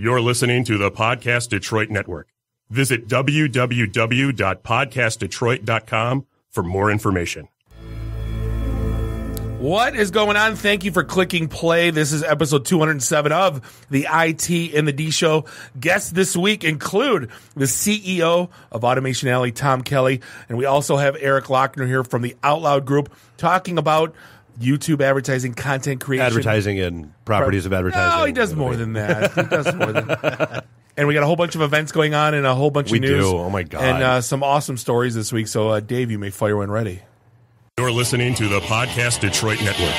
You're listening to the Podcast Detroit Network. Visit www.podcastdetroit.com for more information. What is going on? Thank you for clicking play. This is episode 207 of the IT in the D show. Guests this week include the CEO of Automation Alley, Tom Kelly, and we also have Eric Lochner here from the Outloud Group talking about YouTube advertising, content creation, advertising and properties of advertising. No, he does more than that. He does more than that. And we got a whole bunch of events going on and a whole bunch We of news. do. Oh, my God. And uh, some awesome stories this week. So, uh, Dave, you may fire when ready. You're listening to the Podcast Detroit Network.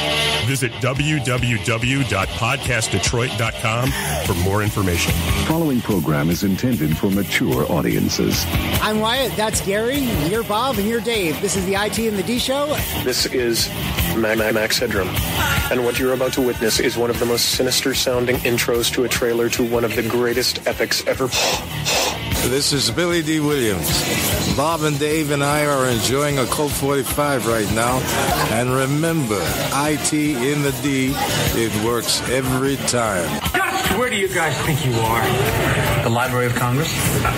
Visit www.podcastdetroit.com for more information. Following program is intended for mature audiences. I'm Wyatt, that's Gary, you're Bob, and you're Dave. This is the IT and the D Show. This is Ma- Ma- Max Headroom. And what you're about to witness is one of the most sinister sounding intros to a trailer to one of the greatest epics ever. This is Billy Dee Williams. Bob and Dave and I are enjoying a Colt 45 right now. And remember, IT in the D, it works every time. Where do you guys think you are? The Library of Congress?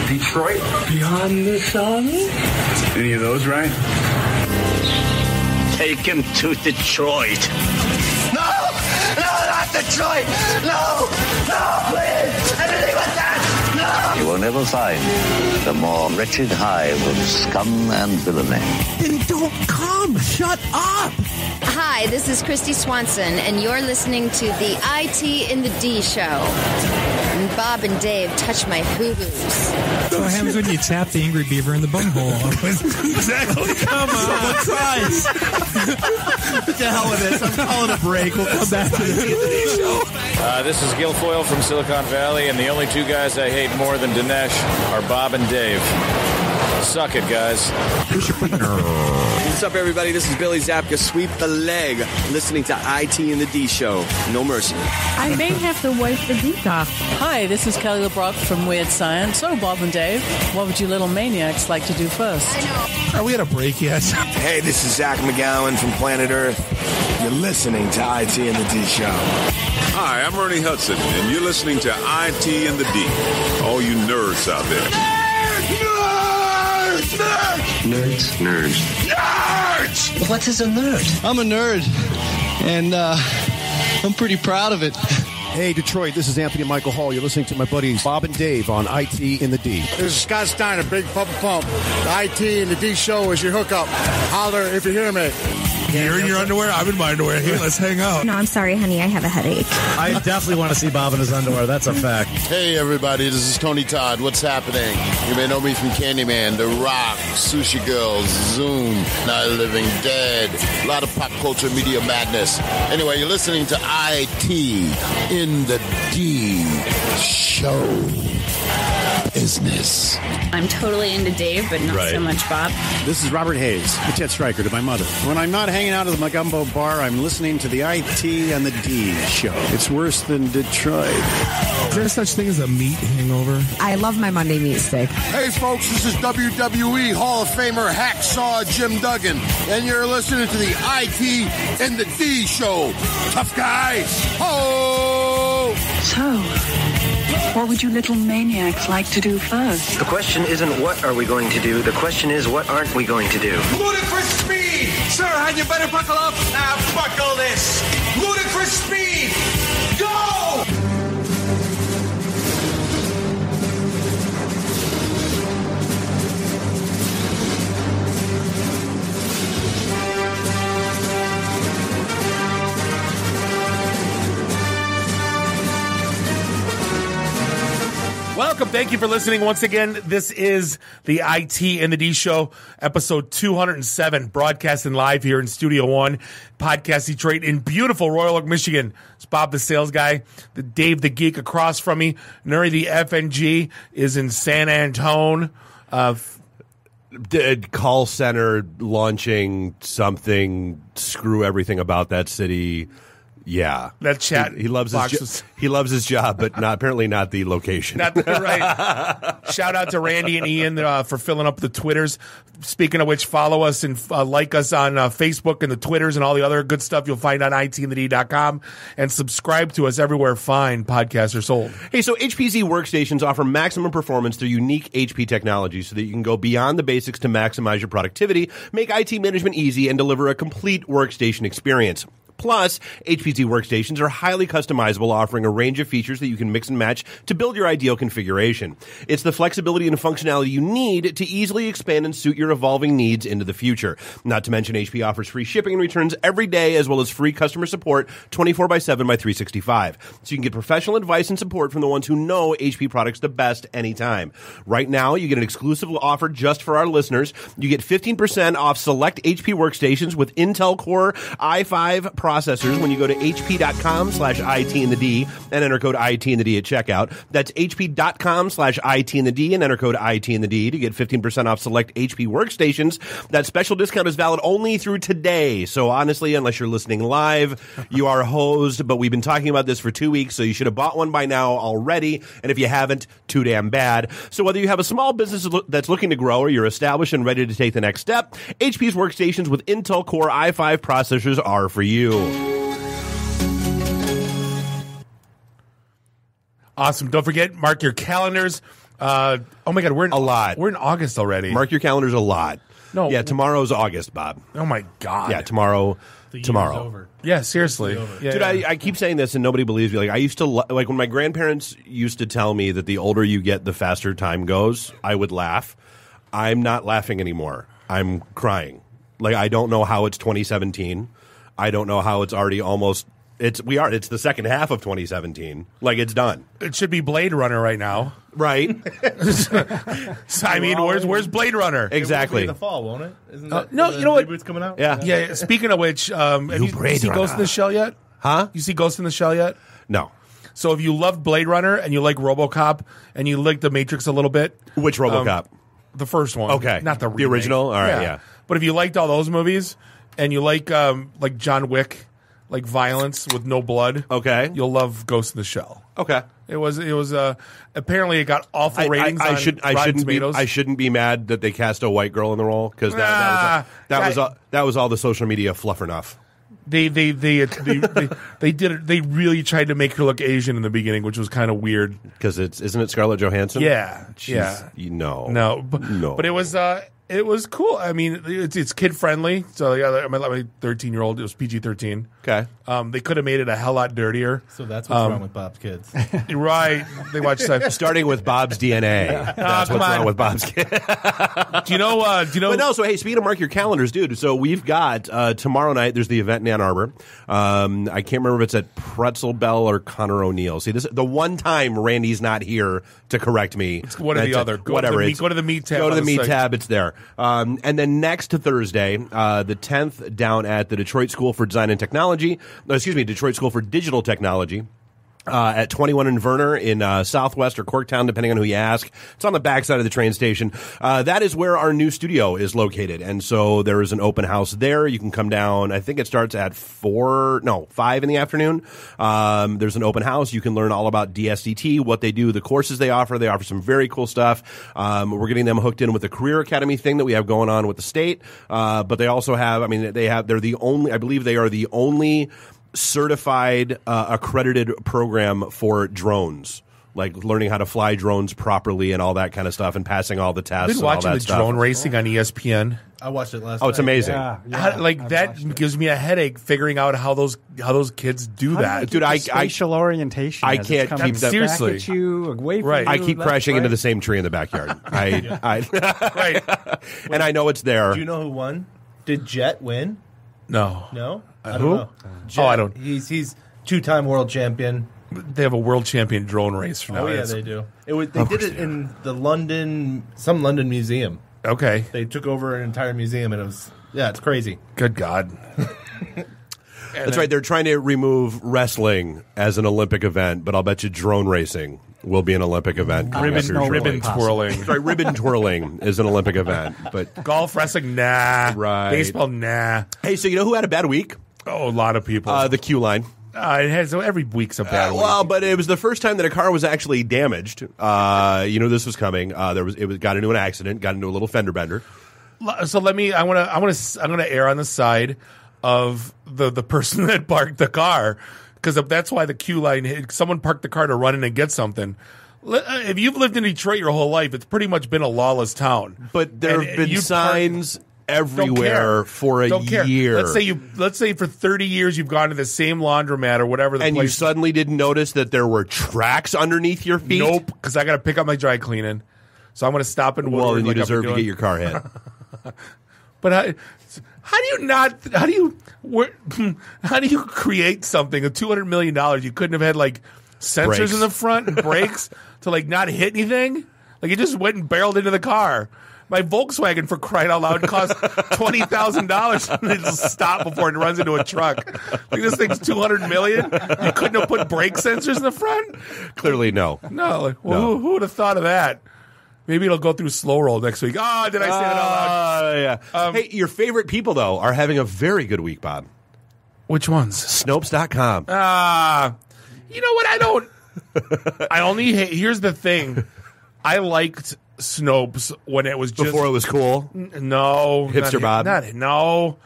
Detroit? Beyond the sun? Any of those right? Take him to Detroit. No! No, not Detroit! No! No, please! You will never find the more wretched hive of scum and villainy. Then don't come! Shut up! Hi, this is Kristy Swanson, and you're listening to the IT in the D Show. And Bob and Dave touch my hoo hoos. What happens when you tap the angry beaver in the bunghole? exactly. Come on. Someone tries. what the hell with this? I'm calling a break. We'll come back to the D show. Uh, this is Gilfoyle from Silicon Valley, and the only two guys I hate more than Dinesh are Bob and Dave. Suck it, guys. What's up, everybody? This is Billy Zabka. Sweep the leg. Listening to IT in the D Show. No mercy. I may have to wipe the deep off. Hi, this is Kelly LeBrock from Weird Science. So, Bob and Dave, what would you little maniacs like to do first? Are we at a break yet? Hey, this is Zach McGowan from Planet Earth. You're listening to IT in the D Show. Hi, I'm Ernie Hudson, and you're listening to IT in the D. All you nerds out there. Nerds, nerds. Nerds! What is a nerd? I'm a nerd, and uh, I'm pretty proud of it. Hey, Detroit, this is Anthony Michael Hall. You're listening to my buddies Bob and Dave on IT in the D. This is Scott Steiner, Big Pump Pump. The IT in the D show is your hookup. Holler if you hear me. You're in your underwear. I'm in my underwear. Here, let's hang out. No, I'm sorry, honey. I have a headache. I definitely want to see Bob in his underwear. That's a fact. Hey, everybody, this is Tony Todd. What's happening? You may know me from Candyman, The Rock, Sushi Girls, Zoom, Night of the Living Dead, a lot of pop culture media madness. Anyway, you're listening to IT in the D show business. I'm totally into Dave, but not so much Bob. This is Robert Hays, the Ted Striker to my mother. When I'm not hanging out at the Magumbo bar, I'm listening to the IT and the D show. It's worse than Detroit. Is there such thing as a meat hangover? I love my Monday meat stick. Hey, folks, this is WWE Hall of Famer Hacksaw Jim Duggan, and you're listening to the IT and the D show. Tough guys. Oh! So, what would you little maniacs like to do first? The question isn't what are we going to do, the question is what aren't we going to do. Ludicrous speed! Sir, had you better buckle up? Now buckle this! Ludicrous speed! Go! Welcome. Thank you for listening once again. This is the IT and the D show, episode 207, broadcasting live here in Studio One, Podcast Detroit in beautiful Royal Oak, Michigan. It's Bob the sales guy, the Dave the geek across from me. Nuri the FNG is in San Antone. Uh, Did call center launching something, screw everything about that city. Yeah, That chat He, he loves box his jo- he loves his job, but not apparently not the location. Not the, right. Shout out to Randy and Ian uh, for filling up the Twitters. Speaking of which, follow us and uh, like us on uh, Facebook and the Twitters and all the other good stuff you'll find on itandthed.com and subscribe to us everywhere fine podcasts are sold. Hey, so HP Z workstations offer maximum performance through unique HP technology so that you can go beyond the basics to maximize your productivity, make IT management easy, and deliver a complete workstation experience. Plus, HP Z workstations are highly customizable, offering a range of features that you can mix and match to build your ideal configuration. It's the flexibility and functionality you need to easily expand and suit your evolving needs into the future. Not to mention, HP offers free shipping and returns every day, as well as free customer support 24 by 7 by 365. So you can get professional advice and support from the ones who know HP products the best anytime. Right now, you get an exclusive offer just for our listeners. You get 15% off select HP workstations with Intel Core i5 processors when you go to hp.com slash IT in the D and enter code IT in the D at checkout. That's hp.com slash IT in the D and enter code IT in the D to get 15% off select HP workstations. That special discount is valid only through today. So honestly, unless you're listening live, you are hosed, but we've been talking about this for two weeks, so you should have bought one by now already. And if you haven't, too damn bad. So whether you have a small business that's looking to grow or you're established and ready to take the next step, HP's workstations with Intel Core i5 processors are for you. Awesome. Don't forget, mark your calendars. Uh, oh my God, we're in a lot. We're in August already. Mark your calendars a lot. No. Yeah, tomorrow's August, Bob. Oh my God. Yeah, tomorrow. tomorrow. Yeah, seriously. Yeah, Dude, yeah. I, I keep saying this and nobody believes me. Like I used to like when my grandparents used to tell me that the older you get, the faster time goes. I would laugh. I'm not laughing anymore. I'm crying. Like I don't know how it's 2017. I don't know how it's already almost. It's we are. It's the second half of 2017. Like it's done. It should be Blade Runner right now. Right. So, I mean, where's where's Blade Runner? Exactly. in the fall, won't it? Isn't Uh, no, the you know what? Reboot's coming out. Yeah. Yeah. yeah. Speaking of which, um, have you, you Blade see Ghost in the Shell yet? Huh? You see Ghost in the Shell yet? No. So if you love Blade Runner and you like RoboCop and you like The Matrix a little bit, Which RoboCop? the first one, Okay. not the The original? All right, yeah. But if you liked all those movies and you like um, like John Wick, like violence with no blood, okay, you'll love Ghost in the Shell. Okay. It was it was uh apparently it got awful I, ratings. I, I on should I Rotten shouldn't be I shouldn't be mad that they cast a white girl in the role because that, that was that was all, that was all the social media fluff enough. They they they they, they, they did it. They really tried to make her look Asian in the beginning, which was kind of weird. Because it's isn't it Scarlett Johansson? Yeah, She's, yeah. You know, No, but, no. but it was uh it was cool. I mean, it's it's kid friendly. So yeah, I mean, my thirteen year old, it was PG thirteen. Okay. Um, they could have made it a hell lot dirtier. So that's what's Um, wrong with Bob's kids. right? They watch that. Starting with Bob's DNA. That's Ah, what's on. wrong with Bob's kid. do you know? Uh, do you know? But no, so hey, speaking of mark your calendars, dude. So we've got uh, tomorrow night. There's the event in Ann Arbor. Um, I can't remember if it's at Pretzel Bell or Conor O'Neill. See, this the one time Randy's not here to correct me. one or the other. Go to whatever. the meet- it's- go to the meet tab Go to the the meet site. tab. It's there. Um, and then next Thursday, uh, the 10th, down at the Detroit School for Design and Technology. excuse me, Detroit School for Digital Technology uh, at 21 in Vernor in uh, Southwest or Corktown, depending on who you ask. It's on the backside of the train station. Uh, that is where our new studio is located, and so there is an open house there. You can come down. I think it starts at four, no, five in the afternoon. Um, there's an open house. You can learn all about DSDT, what they do, the courses they offer. They offer some very cool stuff. Um, we're getting them hooked in with the Career Academy thing that we have going on with the state, uh, but they also have. I mean, they have. They're the only. I believe they are the only certified uh, accredited program for drones like learning how to fly drones properly and all that kind of stuff and passing all the I've tests been and all watching that the stuff. drone racing on E ESPN. I watched it last. Oh, it's night. amazing. How- like that gives me a headache figuring out how those how those kids do How do that. they keep the spatial orientation. I can't coming keep them- back Seriously. at you, away from Right. you, I keep left, crashing into the same tree in the backyard. I, I, right. and I know it's there. Do you know who won? Did Jet win? No. No. I Uh, don't who? know. Oh, I don't- He's he's two time world champion. They have a world champion drone race for now. Oh yeah, It's- they do. It was, they Of did course it in the London, some London museum. Okay. They took over an entire museum, and it was yeah, it's crazy. Good God. That's right. They're trying to remove wrestling as an Olympic event, but I'll bet you drone racing will be an Olympic event. coming Ribbon- here no shortly. ribbon twirling. Sorry, ribbon twirling is an Olympic event, but Golf, wrestling, nah. Right. Baseball, nah. Hey, so you know who had a bad week? Oh, a lot of people. Uh, the Q Line. Uh, it has every week's a bad Uh, week. well, but it was the first time that a car was actually damaged. Uh, you know, this was coming. Uh, there was it was got into an accident, got into a little fender bender. So let me. I want to. I want to. I'm going to err on the side of the the person that parked the car because that's why the Q Line. hit- Someone parked the car to run in and get something. Uh, If you've lived in Detroit your whole life, it's pretty much been a lawless town. But there And have been signs Don't everywhere for a Don't care. year. Let's say you. Let's say for 30 years you've gone to the same laundromat or whatever. The and you suddenly didn't notice that there were tracks underneath your feet. Nope, because I got to pick up my dry cleaning. So I'm going to stop and. Well, then you like deserve to get your car hit. But how, how do you not? How do you? Where, how do you create something of two hundred million dollars? You couldn't have had like sensors Brakes. in the front and brakes to like not hit anything. Like it just went and barreled into the car. My Volkswagen, for crying out loud, cost twenty thousand dollars and it'll stop before it runs into a truck. Like this thing's two hundred million. You couldn't have put brake sensors in the front. Clearly, no. No, like, well, No. Who, who would have thought of that? Maybe it'll go through slow roll next week. Ah, did I say that out loud? Uh, yeah. Um, hey, your favorite people though are having a very good week, Bob. Which ones? Snopes.com. Ah, you know what? I don't. I only hate. Here's the thing. I liked Snopes when it was just Before it was cool. N- No, Hipster not, Bob? Not no.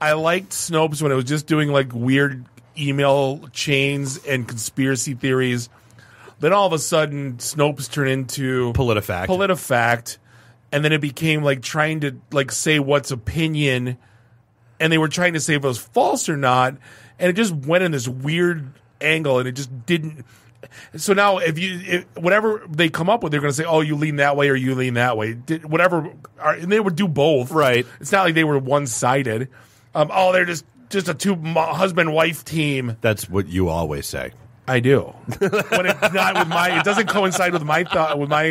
I liked Snopes when it was just doing like weird email chains and conspiracy theories. Then all of a sudden, Snopes turned into PolitiFact. PolitiFact, and then it became like trying to like say what's opinion, and they were trying to say if it was false or not, and it just went in this weird angle, and it just didn't. So now, if you if, whatever they come up with, they're going to say, "Oh, you lean that way or you lean that way." Did, whatever, are- and they would do both. Right. It's not like they were one sided. Um, oh, they're just just a two husband wife team. That's what you always say. I do. when it's not with my, it doesn't coincide with my thought. With my,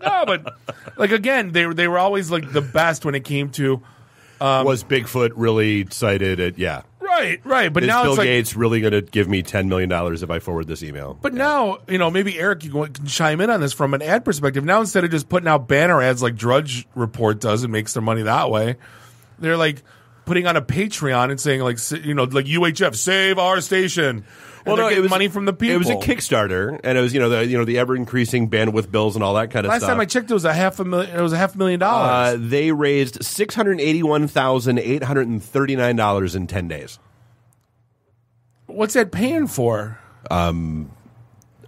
no, but like again, they were they were always like the best when it came to. Um, was Bigfoot really sighted at yeah. Right, right. But Is now Bill it's like, Gates really going to give me ten million dollars if I forward this email? But now, you know, maybe Eric, you can chime in on this from an ad perspective. Now, instead of just putting out banner ads like Drudge Report does and makes their money that way, they're like putting on a Patreon and saying like, you know, like UHF save our station. Well, no, it was money from the people. It was a Kickstarter, and it was you know the you know the ever increasing bandwidth bills and all that kind of Last stuff. Last time I checked, it was a half a million. It was a half a million dollars. Uh, they raised six hundred eighty-one thousand eight hundred and thirty-nine dollars in ten days. What's that paying for? Um,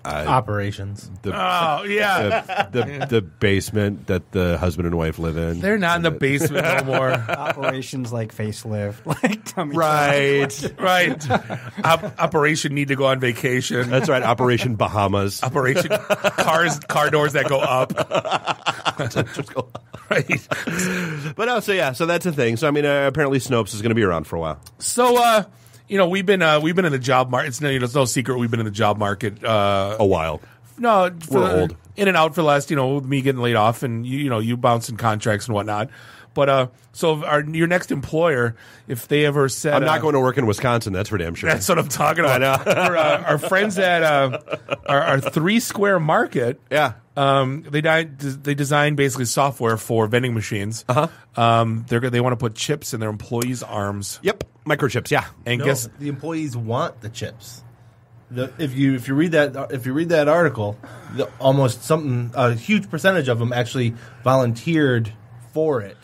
Operations. The, Oh, yeah. the, the the basement that the husband and wife live in. They're not in the basement no more. Operations like facelift, like tummy tuck. Right, right. Op- Operation need to go on vacation. That's right. Operation Bahamas. Operation cars car doors that go up. right. But no, so yeah, so that's a thing. So I mean, uh, apparently Snopes is going to be around for a while. So, uh, you know, we've been uh, we've been in the job market. It's no, you know, it's no secret we've been in the job market uh, a while. No, for We're old. in and out for the last, you know, me getting laid off and you, you know, you bouncing contracts and whatnot. But uh, so our your next employer, if they ever said, I'm not uh, going to work in Wisconsin. That's for damn sure. That's what I'm talking about. Our, uh, our friends at uh, our, our Three Square Market, yeah, um, they di- they design basically software for vending machines. Uh huh. Um, they're they want to put chips in their employees' arms. Yep, microchips. Yeah, and No, guess the employees want the chips. The, if you if you read that if you read that article, the, almost something a huge percentage of them actually volunteered for it.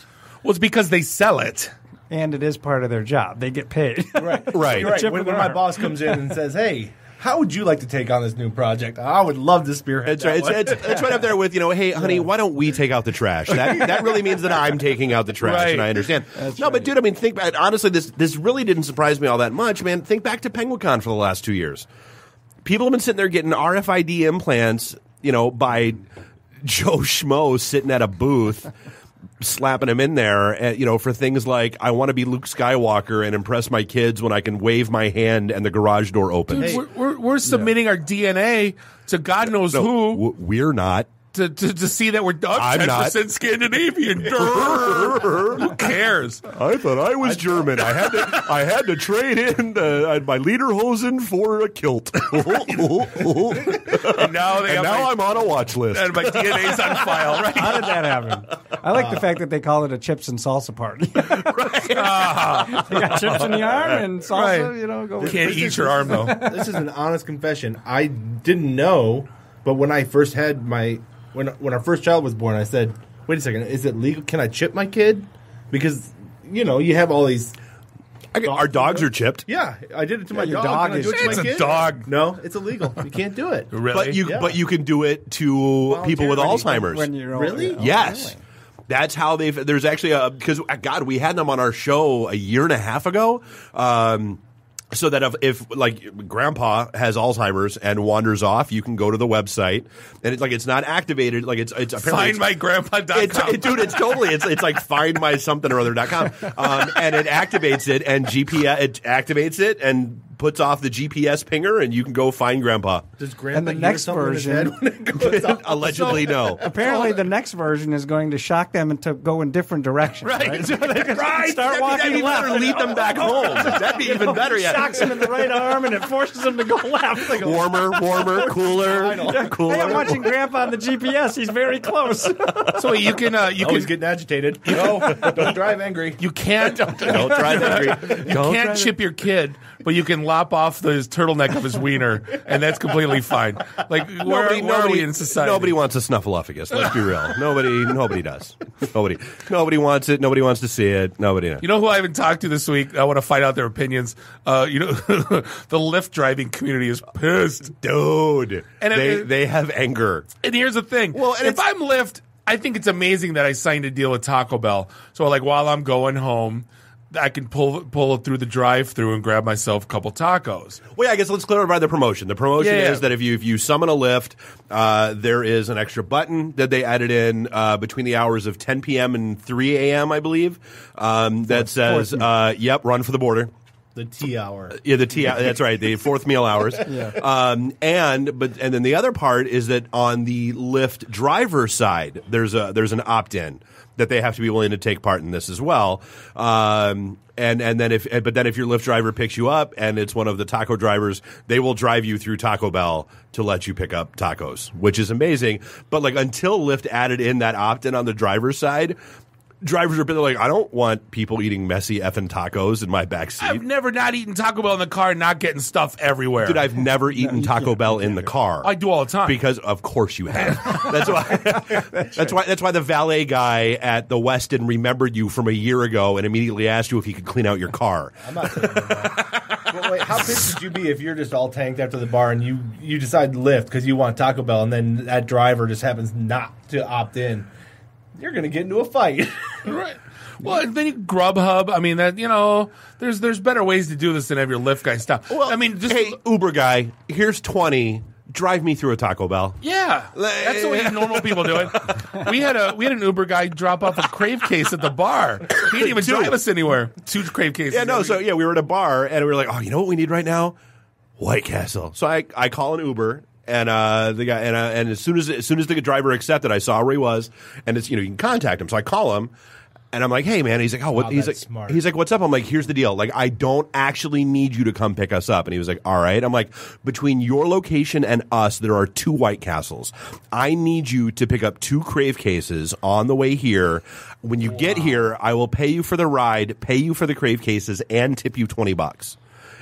Well, it's because they sell it. And it is part of their job. They get paid. Right, Right. right. When, when my boss comes in and says, "Hey, how would you like to take on this new project?" I would love to spearhead. That's right. that It's, one." it's, it's right up there with you know, hey, honey, why don't we take out the trash? That that really means that I'm taking out the trash, Right. and I understand. no, but dude, I mean, think back. Honestly, this this really didn't surprise me all that much, man. Think back to Penguicon for the last two years. People have been sitting there getting RFID implants, you know, by Joe Schmo sitting at a booth. Slapping him in there, uh, you know, for things like I want to be Luke Skywalker and impress my kids when I can wave my hand and the garage door opens. Dude, we're, we're, we're submitting our DNA to God knows No, who. w- we're not. To, to, to see that we're done I'm ten not. Scandinavian. Who cares? I thought I was German. I had to. I had to trade in uh, my lederhosen for a kilt. and now, they and now my- I'm on a watch list. And my DNA's on file, right? How did that happen? I like the fact that they call it a chips and salsa party. Ah. you got chips in the arm and salsa, Right. you know, go. You Can't eat your arm though. this is an honest confession. I didn't know, but when I first had my when when our first child was born, I said, "Wait a second, is it legal? Can I chip my kid?" Because you know you have all these. Our dogs are chipped. Yeah, I did it to my your dog. dog is do it to chipped. my It's a kid? dog. No, it's illegal. You can't do it. really? But you Yeah. but you can do it to people with Voluntarily. Alzheimer's. When you're Really? yeah. Oh, Yes. That's how they've. There's actually a because God, we had them on our show a year and a half ago. Um, so that if, if like grandpa has Alzheimer's and wanders off, you can go to the website and it's like it's not activated. Like it's it's apparently Findmygrandpa.com. it's, it, dude, it's totally it's it's like find my something or other.com. Um, and it activates it and GPS it activates it and puts off the GPS pinger and you can go find grandpa. Does Grandpa And the next version, Allegedly, no. Apparently, the next version is going to shock them and to go in different directions. Right. So Right. Start That'd be- walking that'd be left. better. Lead them back home. That'd be even better, yeah. Shocks them in the right arm and it forces them to go left. They go, Warmer, warmer, cooler, cooler. Hey, I'm watching Grandpa on the GPS. He's very close. So you can uh, you Always can getting agitated. No, don't drive angry. You can't Don't drive angry. You Don't can't drive- chip your kid, but you can lop off the turtleneck of his wiener, and that's completely fine. Like where, Nobody, where nobody, in society? nobody wants a snuffleupagus. Let's be real. Nobody, nobody does. Nobody, nobody wants it. Nobody wants to see it. Nobody. You know who I haven't talked to this week? I want to find out their opinions. Uh, you know, the Lyft driving community is pissed, dude. And they it- they have anger. And here's the thing. Well, if I'm Lyft, I think it's amazing that I signed a deal with Taco Bell. So like while I'm going home, I can pull pull it through the drive-through and grab myself a couple tacos. Well, yeah, I guess let's clarify the promotion. The promotion Yeah, yeah. is that if you if you summon a Lyft, uh, there is an extra button that they added in uh, between the hours of 10 p.m. and 3 a.m. I believe um, that says, uh, "Yep, run for the border." The tea hour. Yeah, the T. That's right, the fourth meal hours. Yeah. Um, and but and then the other part is that on the Lyft driver side, there's a there's an opt in that they have to be willing to take part in this as well. Um, and and then if but then if your Lyft driver picks you up and it's one of the taco drivers, they will drive you through Taco Bell to let you pick up tacos, which is amazing. But like until Lyft added in that opt in on the driver's side. Drivers are like, I don't want people eating messy effing tacos in my backseat. I've never not eaten Taco Bell in the car and not getting stuff everywhere. Dude, I've never eaten Taco Bell in the car. I do all the time. Because of course you have. that's why. that's why. That's why the valet guy at the Westin remembered you from a year ago and immediately asked you if he could clean out your car. I'm not well, wait, how pissed would you be if you're just all tanked after the bar and you you decide to Lyft because you want Taco Bell and then that driver just happens not to opt in? You're going to get into a fight. right. Well, and then you Grubhub. I mean, that you know, there's there's better ways to do this than have your Lyft guy stop. Well, I mean, just hey, Uber guy, here's twenty. Drive me through a Taco Bell. yeah, that's the way normal people do it. We had a we had an Uber guy drop off a crave case at the bar. He didn't even Dude. drive us anywhere. Two crave cases. Yeah, no. So yeah, we were at a bar and we were like, oh, you know what we need right now? White Castle. So I I call an Uber. And uh, the guy, and, uh, and as soon as as soon as the driver accepted, I saw where he was, and it's you know you can contact him. So I call him, and I'm like, hey man, he's like, oh, what? Wow, he's like, smart. he's like, what's up? I'm like, here's the deal. Like, I don't actually need you to come pick us up. And he was like, all right. I'm like, between your location and us, there are two White Castles. I need you to pick up two Crave cases on the way here. When you get here, I will pay you for the ride, pay you for the Crave cases, and tip you twenty bucks.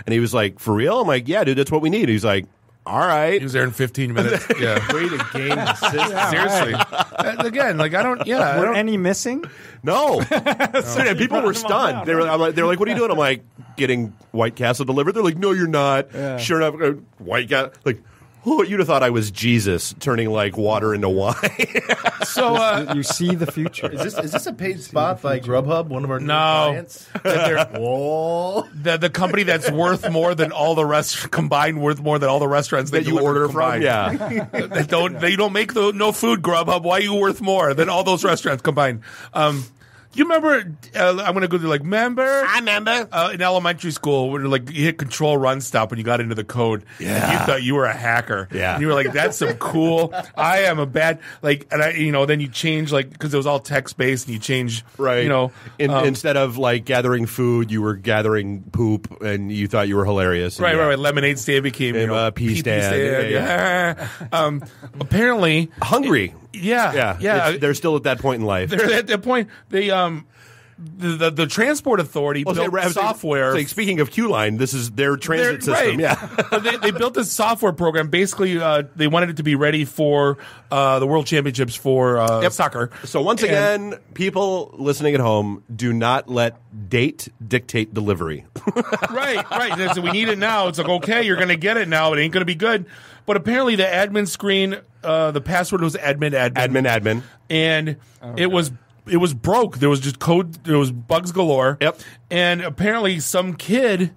And he was like, for real? I'm like, yeah, dude, that's what we need. He's like, all right. He was there in 15 minutes. Yeah. Way to game the system. Seriously. Uh, Again, like I don't. Yeah, I Were don't, any missing? No, Dude, and people were stunned. They were, I'm like, they were like, "What are you doing?" I'm like, "Getting White Castle delivered." They're like, "No, you're not." Yeah. Sure enough, uh, White Castle. Like, oh, you'd have thought I was Jesus turning like water into wine. So uh, you see the future. Is this is this a paid spot by Grubhub, one of our new No. clients? Whoa. the the company that's worth more than all the rest combined, worth more than all the restaurants they That you deliver order from, yeah. they don't they don't make the no food Grubhub. Why are you worth more than all those restaurants combined? Um, You remember? Uh, I'm gonna go to like member. I remember uh, in elementary school when like you hit Control Run Stop when you got into the code. Yeah. you thought you were a hacker. Yeah. and you were like, "That's some cool." I am a bad like, and I you know then you change like because it was all text based and you change Right. You know, In, um, instead of like gathering food, you were gathering poop, and you thought you were hilarious. Right, yeah. right, right. Lemonade stand became you And, know, uh, pea stand. Yeah, um, apparently, hungry. Yeah, Yeah, yeah. They're still at that point in life. They're at that point. They um, the the, the transport authority Well, built say- I was saying- software. saying, speaking of Q Line, this is their transit They're- system. right. Yeah. they, they built this software program. Basically, uh, they wanted it to be ready for uh, the World Championships for uh, soccer. So once And- again, people listening at home, do not let date dictate delivery. right, right. Said, we need it now. It's like, okay, you're going to get it now. It ain't going to be good. But apparently, the admin screen, uh, the password was admin, admin, admin, admin, and it was it was broke. There was just code. There was bugs galore. Yep. And apparently, some kid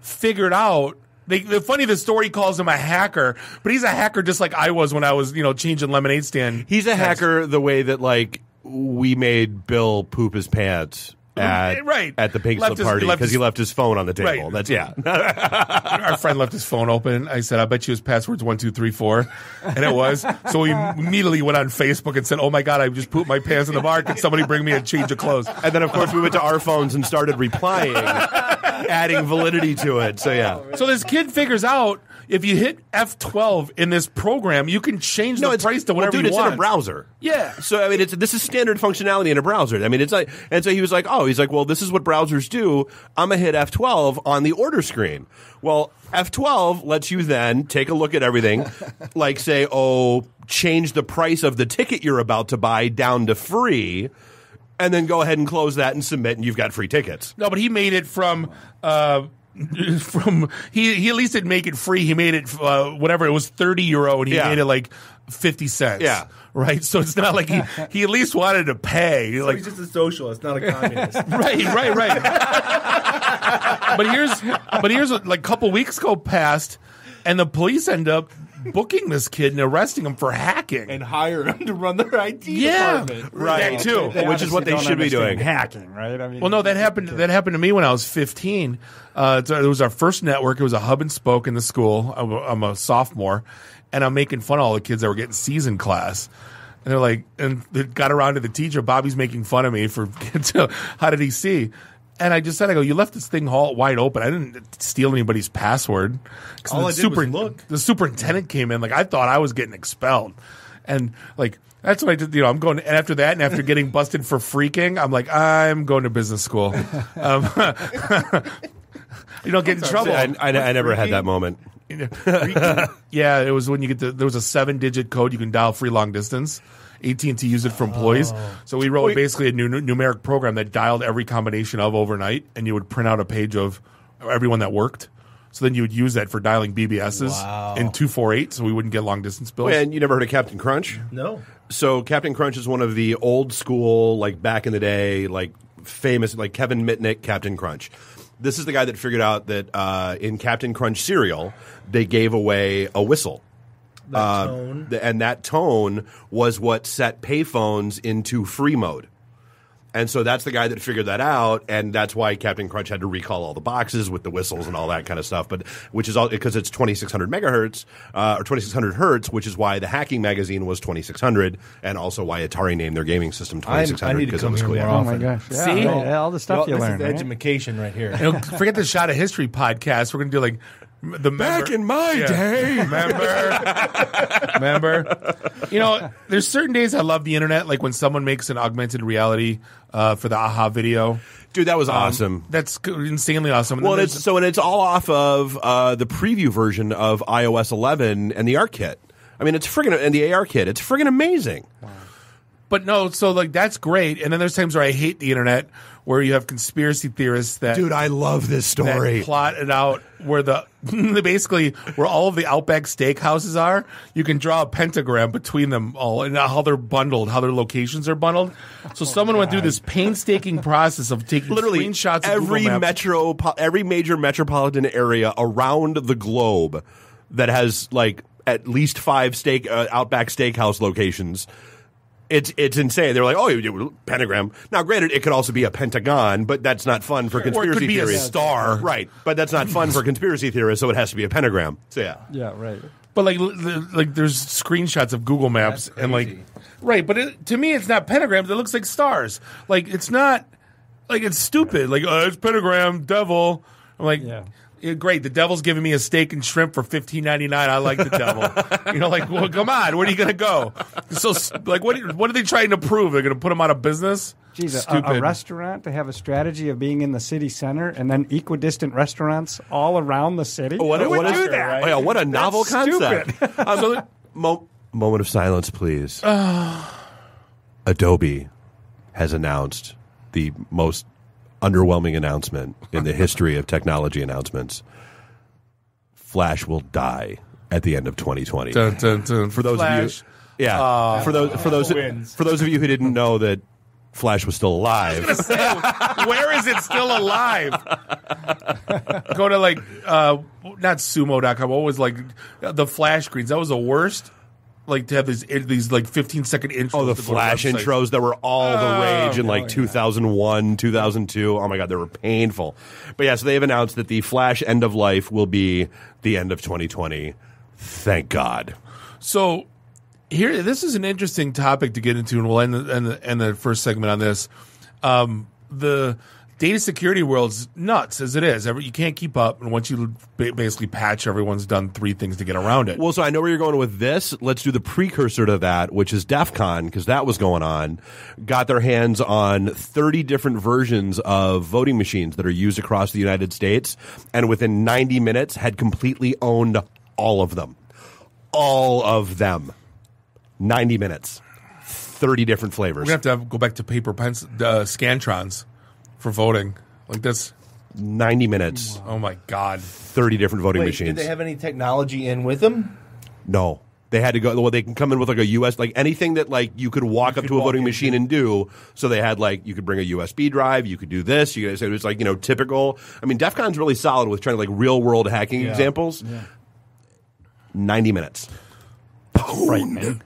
figured out. They, the funny, the story calls him a hacker, but he's a hacker just like I was when I was, you know, changing lemonade stand. He's a hacker the way that like we made Bill poop his pants at Right. at the pink slip party because he left his phone on the table. Right. That's yeah. Our friend left his phone open. I said, I bet you his password's one, two, three, four. And it was. So we immediately went on Facebook and said, Oh my God, I just pooped my pants in the bar. Can somebody bring me a change of clothes? and then of course we went to our phones and started replying, adding validity to it. So yeah. So this kid figures out if you hit F12 in this program, you can change the price to whatever well, dude, you it's want. in a browser. Yeah. So I mean, it's this is standard functionality in a browser. I mean, it's like, and so he was like, oh, he's like, well, this is what browsers do. I'm gonna hit F12 on the order screen. Well, F12 lets you then take a look at everything, like say, oh, change the price of the ticket you're about to buy down to free. And then go ahead and close that and submit, and you've got free tickets. No, but he made it from. Uh, from he he at least didn't make it free. He made it uh, whatever it was thirty euro, and he Yeah. made it like fifty cents. Yeah. right. So it's not like he he at least wanted to pay. So like he's just a socialist, not a communist. right, right, right. but here's but here's what, like a couple weeks go past, and the police end up booking this kid and arresting him for hacking and hire him to run their IT Yeah, department. right. That too. They Which is what obviously they don't should be understand doing. Hacking, right? I mean, Well, no, that happened. That happened to me when I was 15. Uh, it's- it was our first network. It was a hub and spoke in the school. I'm a, I'm a sophomore, and I'm making fun of all the kids that were getting C's in class. And they're like, and they got around to the teacher. Bobby's making fun of me for how did he see? And I just said, I go, you left this thing all wide open. I didn't steal anybody's password. All the I did was look. The superintendent came in, like I thought I was getting expelled, and like that's what I did. You know, I'm going. And after that, and after getting busted for freaking, I'm like, I'm going to business school. Um, you don't get in trouble. I, I, I never had that moment. yeah, it was when you get the there was a seven digit code you can dial free long distance. AT and T used it for employees, so we wrote basically a new numeric program that dialed every combination of overnight, and you would print out a page of everyone that worked. So then you would use that for dialing BBSs Wow. in two four eight, so we wouldn't get long distance bills. Oh, and you never heard of Captain Crunch? No. So Captain Crunch is one of the old school, like back in the day, like famous, like Kevin Mitnick, Captain Crunch. This is the guy that figured out that uh, in Captain Crunch cereal, they gave away a whistle. That Uh, tone. th- and that tone was what set payphones into free mode. And so that's the guy that figured that out, and that's why Captain Crunch had to recall all the boxes with the whistles and all that kind of stuff. But which is all because it's 2600 megahertz uh, or 2600 hertz, which is why the Hacking magazine was 2600, and also why Atari named their gaming system I- I 2600 because it was cool. oh my gosh! Yeah, See? yeah, all the stuff Well, you this learn. is right? education right here. You know, forget the shot of history podcast. We're gonna do like m- the Back member- in my Yeah. day. Remember? Remember? You know, there's certain days I love the internet, like when someone makes an augmented reality uh, for the a-ha video. Dude, that was Um, awesome. That's insanely awesome. And Well, it's so and it's all off of uh, the preview version of iOS 11 and the ARKit. I mean, it's friggin' and the ARKit. It's friggin' amazing. But no, so like that's great. And then there's times where I hate the internet where you have conspiracy theorists that Dude, I love this story. that plot it out where the basically where all of the Outback steakhouses are. You can draw a pentagram between them all and how they're bundled, how their locations are bundled. So someone went through this painstaking process of taking literally screenshots of every Google Maps. metro every major metropolitan area around the globe that has like at least five steak uh, outback steakhouse locations It's it's insane. They're like, oh, you do pentagram. Now, granted, it could also be a pentagon, but that's not fun for conspiracy Or it could conspiracy be a theories. star. right? But that's not fun for conspiracy theorists, so it has to be a pentagram. So yeah, Yeah, right. But like, l- l- like there's screenshots of Google Maps and like, right. But it, to me, it's not pentagrams. It looks like stars. Like it's not. Like it's stupid. Like oh, it's pentagram devil. I'm like, yeah. Great. The devil's giving me a steak and shrimp for fifteen ninety nine. I like the devil. you know, like, well, come on. Where are you gonna go? So, like, what? What are they trying to prove? They're gonna put them out of business? Geez, a, Stupid. a restaurant to have a strategy of being in the city center and then equidistant restaurants all around the city. What, Who would what is do that? Oh, yeah, what a novel That's concept. stupid. Um, mo- moment of silence, please. Adobe has announced the most underwhelming announcement in the history of technology announcements. Flash will die at the end of 2020. Dun, dun, dun. For those Flash. of you, yeah, Uh, for those for those wins. for those of you who didn't know that Flash was still alive. Where is it still alive? Go to like uh not sumo.com. What was like the flash screens? That was the worst. Like to have these these like 15 second intros. Oh, the to go to Flash intros that were all the Oh, rage in like oh, 2001, 2002. Oh my God, they were painful. But yeah, so they have announced that the Flash end of life will be the end of 2020. Thank God. So here, this is an interesting topic to get into, and we'll end the, end the, end the first segment on this. Um, the data security world's nuts as it is. Every, you can't keep up, and once you ba- basically patch, everyone's done three things to get around it. Well, so I know where you're going with this. Let's do the precursor to that, which is DEF CON, because that was going on. Got their hands on 30 different versions of voting machines that are used across the United States, and within 90 minutes had completely owned all of them. All of them. 90 minutes. 30 different We're flavors. gonna have to have, go back to paper pens, uh, scantrons for voting. Like that's 90 minutes. Oh my god, 30 different voting Wait, machines. did they have any technology in with them? No. They had to go. Well, they can come in with like a US, like anything that like you could walk up to a voting machine and do. So they had like you could bring a USB drive, you could do this. You could, so it was like you know typical. I mean, DEF CON's really solid with trying to like real world hacking Yeah. examples. Ninety minutes. Frightening.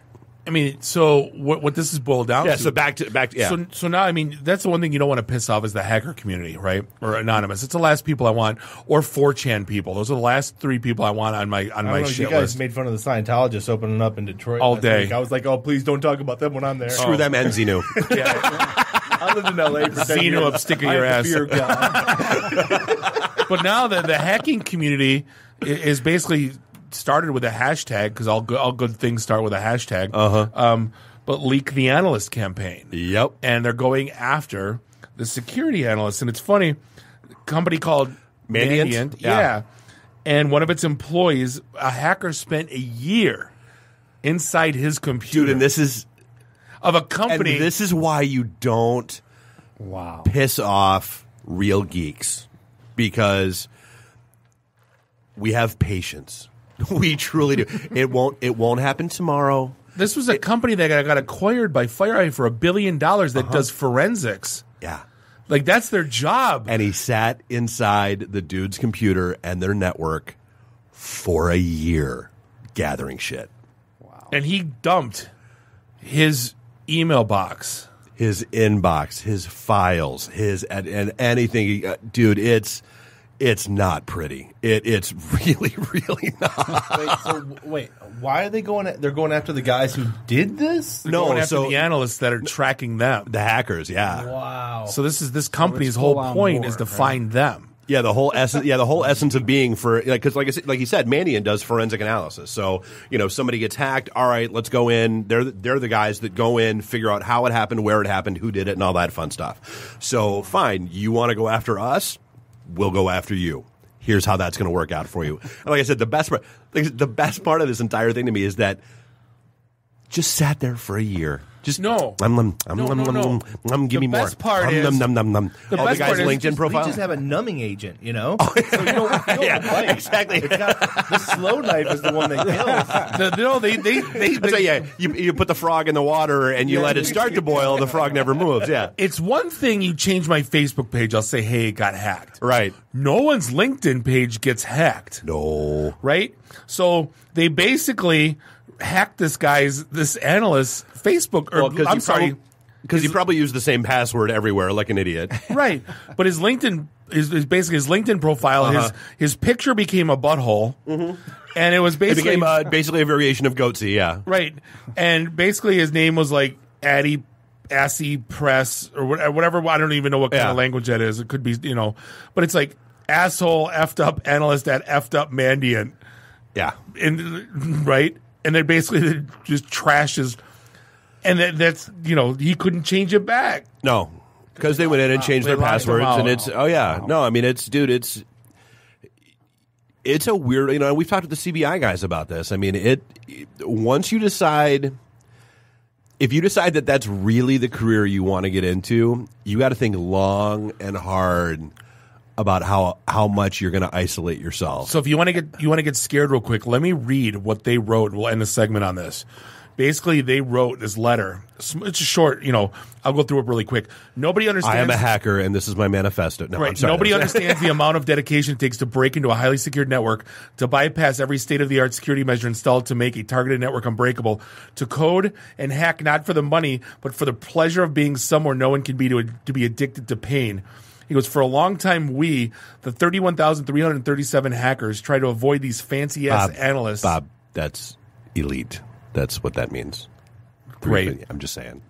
I mean, so what, what this is boiled down Yeah, to? so back to- back to- yeah. So, so now, I mean, that's the one thing you don't want to piss off is the hacker community, right? Or anonymous. It's the last people I want, or 4chan people. Those are the last three people I want on my on I my don't know, shit you guys list. made fun of the Scientologists opening up in Detroit All day. week. I was like, oh, please don't talk about them when I'm there. Screw oh. them and Xenu. I lived in LA for 10 Xenu years. up sticking your ass. the beer but now the the hacking community is basically started with a hashtag because all good, all good things start with a hashtag. Uh huh. Um, but leak the analyst campaign. Yep. And they're going after the security analysts, and it's funny. Company called Mandiant? Mandiant, Yeah. yeah. And one of its employees, a hacker, spent a year inside his computer. Dude, and this is of a company. And this is why you don't wow piss off real geeks because we have patience. We truly do. It won't. It won't happen tomorrow. This was a company that got, got acquired by FireEye for a billion dollars that does forensics. Yeah. Like that's their job. And he sat inside the dude's computer and their network for a year gathering shit. Wow. And he dumped his email box. His inbox, his files, his and, and anything, uh, dude. It's it's not pretty. It it's really really not. wait, so wait, why are they going? At, they're going after the guys who did this? They're going after the analysts that are tracking them. The hackers, yeah. Wow. So this is this company's it's whole point war, is to right? find them. Yeah, the whole essence. Yeah, the whole essence of being for like because like I said, like you said, Mandiant does forensic analysis. So you know, somebody gets hacked. All right, let's go in. They're they're the guys that go in, figure out how it happened, where it happened, who did it, and all that fun stuff. So fine, you want to go after us? We'll go after you. Here's how that's going to work out for you. And like I said, the best part, the best part of this entire thing to me is that just sat there for a year. Just no, um, um, um, No, um, no, um, no. um, um, give The me more. best part um, is- num, num, num. The oh, best the guy's part is LinkedIn just, profile. We just have a numbing agent, you know. so you don't feel Yeah, the bite. exactly. It's the slow knife is the one that kills. The- no, they they they. That's right, yeah, you, you put the frog in the water and you Yeah. let it start to boil. The frog never moves. Yeah, It's one thing you change my Facebook page, I'll say, hey, it got hacked. right. No one's LinkedIn page gets hacked. No. Right? So they basically hacked this guy's this analyst's Facebook. Or Well, I'm sorry, because you probably use the same password everywhere, like an idiot. right? But his LinkedIn is, is basically his LinkedIn profile. His Uh-huh. his picture became a butthole, and it was It basically became uh, basically a variation of Goatse, yeah. right. And basically, his name was like Addy Assy Press or whatever. I don't even know what kind Yeah. of language that is. It could be you know, but it's like asshole effed up analyst at effed up Mandiant. Yeah. and right, and they basically just trashes, and that, that's you know he couldn't change it back. No, because they went in and changed They their locked passwords, out. and it's oh yeah, no, I mean it's dude, it's it's a weird. You know, we've talked to the CBI guys about this. I mean, it once you decide. If you decide that that's really the career you want to get into, you got to think long and hard about how how much you're going to isolate yourself. So if you want to get you want to get scared real quick, let me read what they wrote. We'll end the segment on this. Basically, they wrote this letter. It's a short, you know. I'll go through it really quick. Nobody understands. I am a hacker, and this is my manifesto. No, I'm right. Nobody understands the amount of dedication it takes to break into a highly secured network, to bypass every state of the art security measure installed to make a targeted network unbreakable, to code and hack not for the money, but for the pleasure of being somewhere no one can be to, to be addicted to pain. He goes, for a long time, we, the 31,337 hackers, try to avoid these fancy ass analysts. Bob, that's elite. That's what that means. Great. I'm just saying.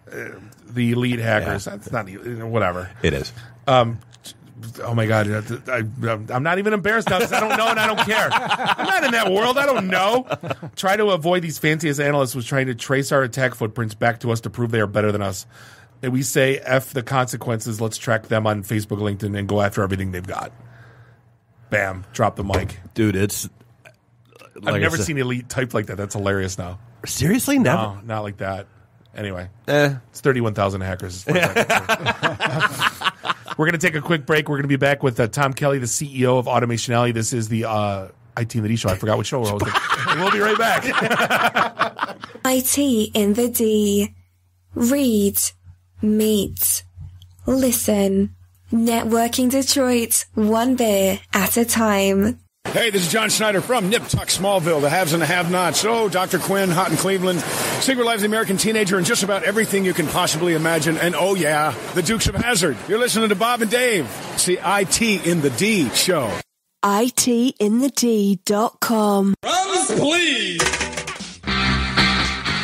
the elite hackers. That's not, whatever. It is. Um, oh my god, I, am not even embarrassed now because I don't know and I don't care. I'm not in that world. I don't know. Try to avoid these fanciest analysts was trying to trace our attack footprints back to us to prove they are better than us. And we say f the consequences. Let's track them on Facebook, LinkedIn, and go after everything they've got. Bam, drop the mic, dude. It's. I've never said- seen elite type like that. That's hilarious. Now, seriously, never. no, not like that. Anyway, Eh. it's thirty-one thousand hackers. as far as I can see. We're going to take a quick break. We're going to be back with uh, Tom Kelly, the CEO of Automation Alley. This is the uh, IT and the D show. I forgot what show we're hosting. We'll be right back. IT in the D. Read, meet, listen. Networking Detroit, one beer at a time. Hey, this is John Schneider from Nip Tuck Smallville, the haves and the have nots. Oh, Dr. Quinn, Hot in Cleveland, Secret Life of the American Teenager, and just about everything you can possibly imagine. And oh, yeah, the Dukes of Hazzard. You're listening to Bob and Dave. It's the D show. IT in the D show. ITinthed.com. please.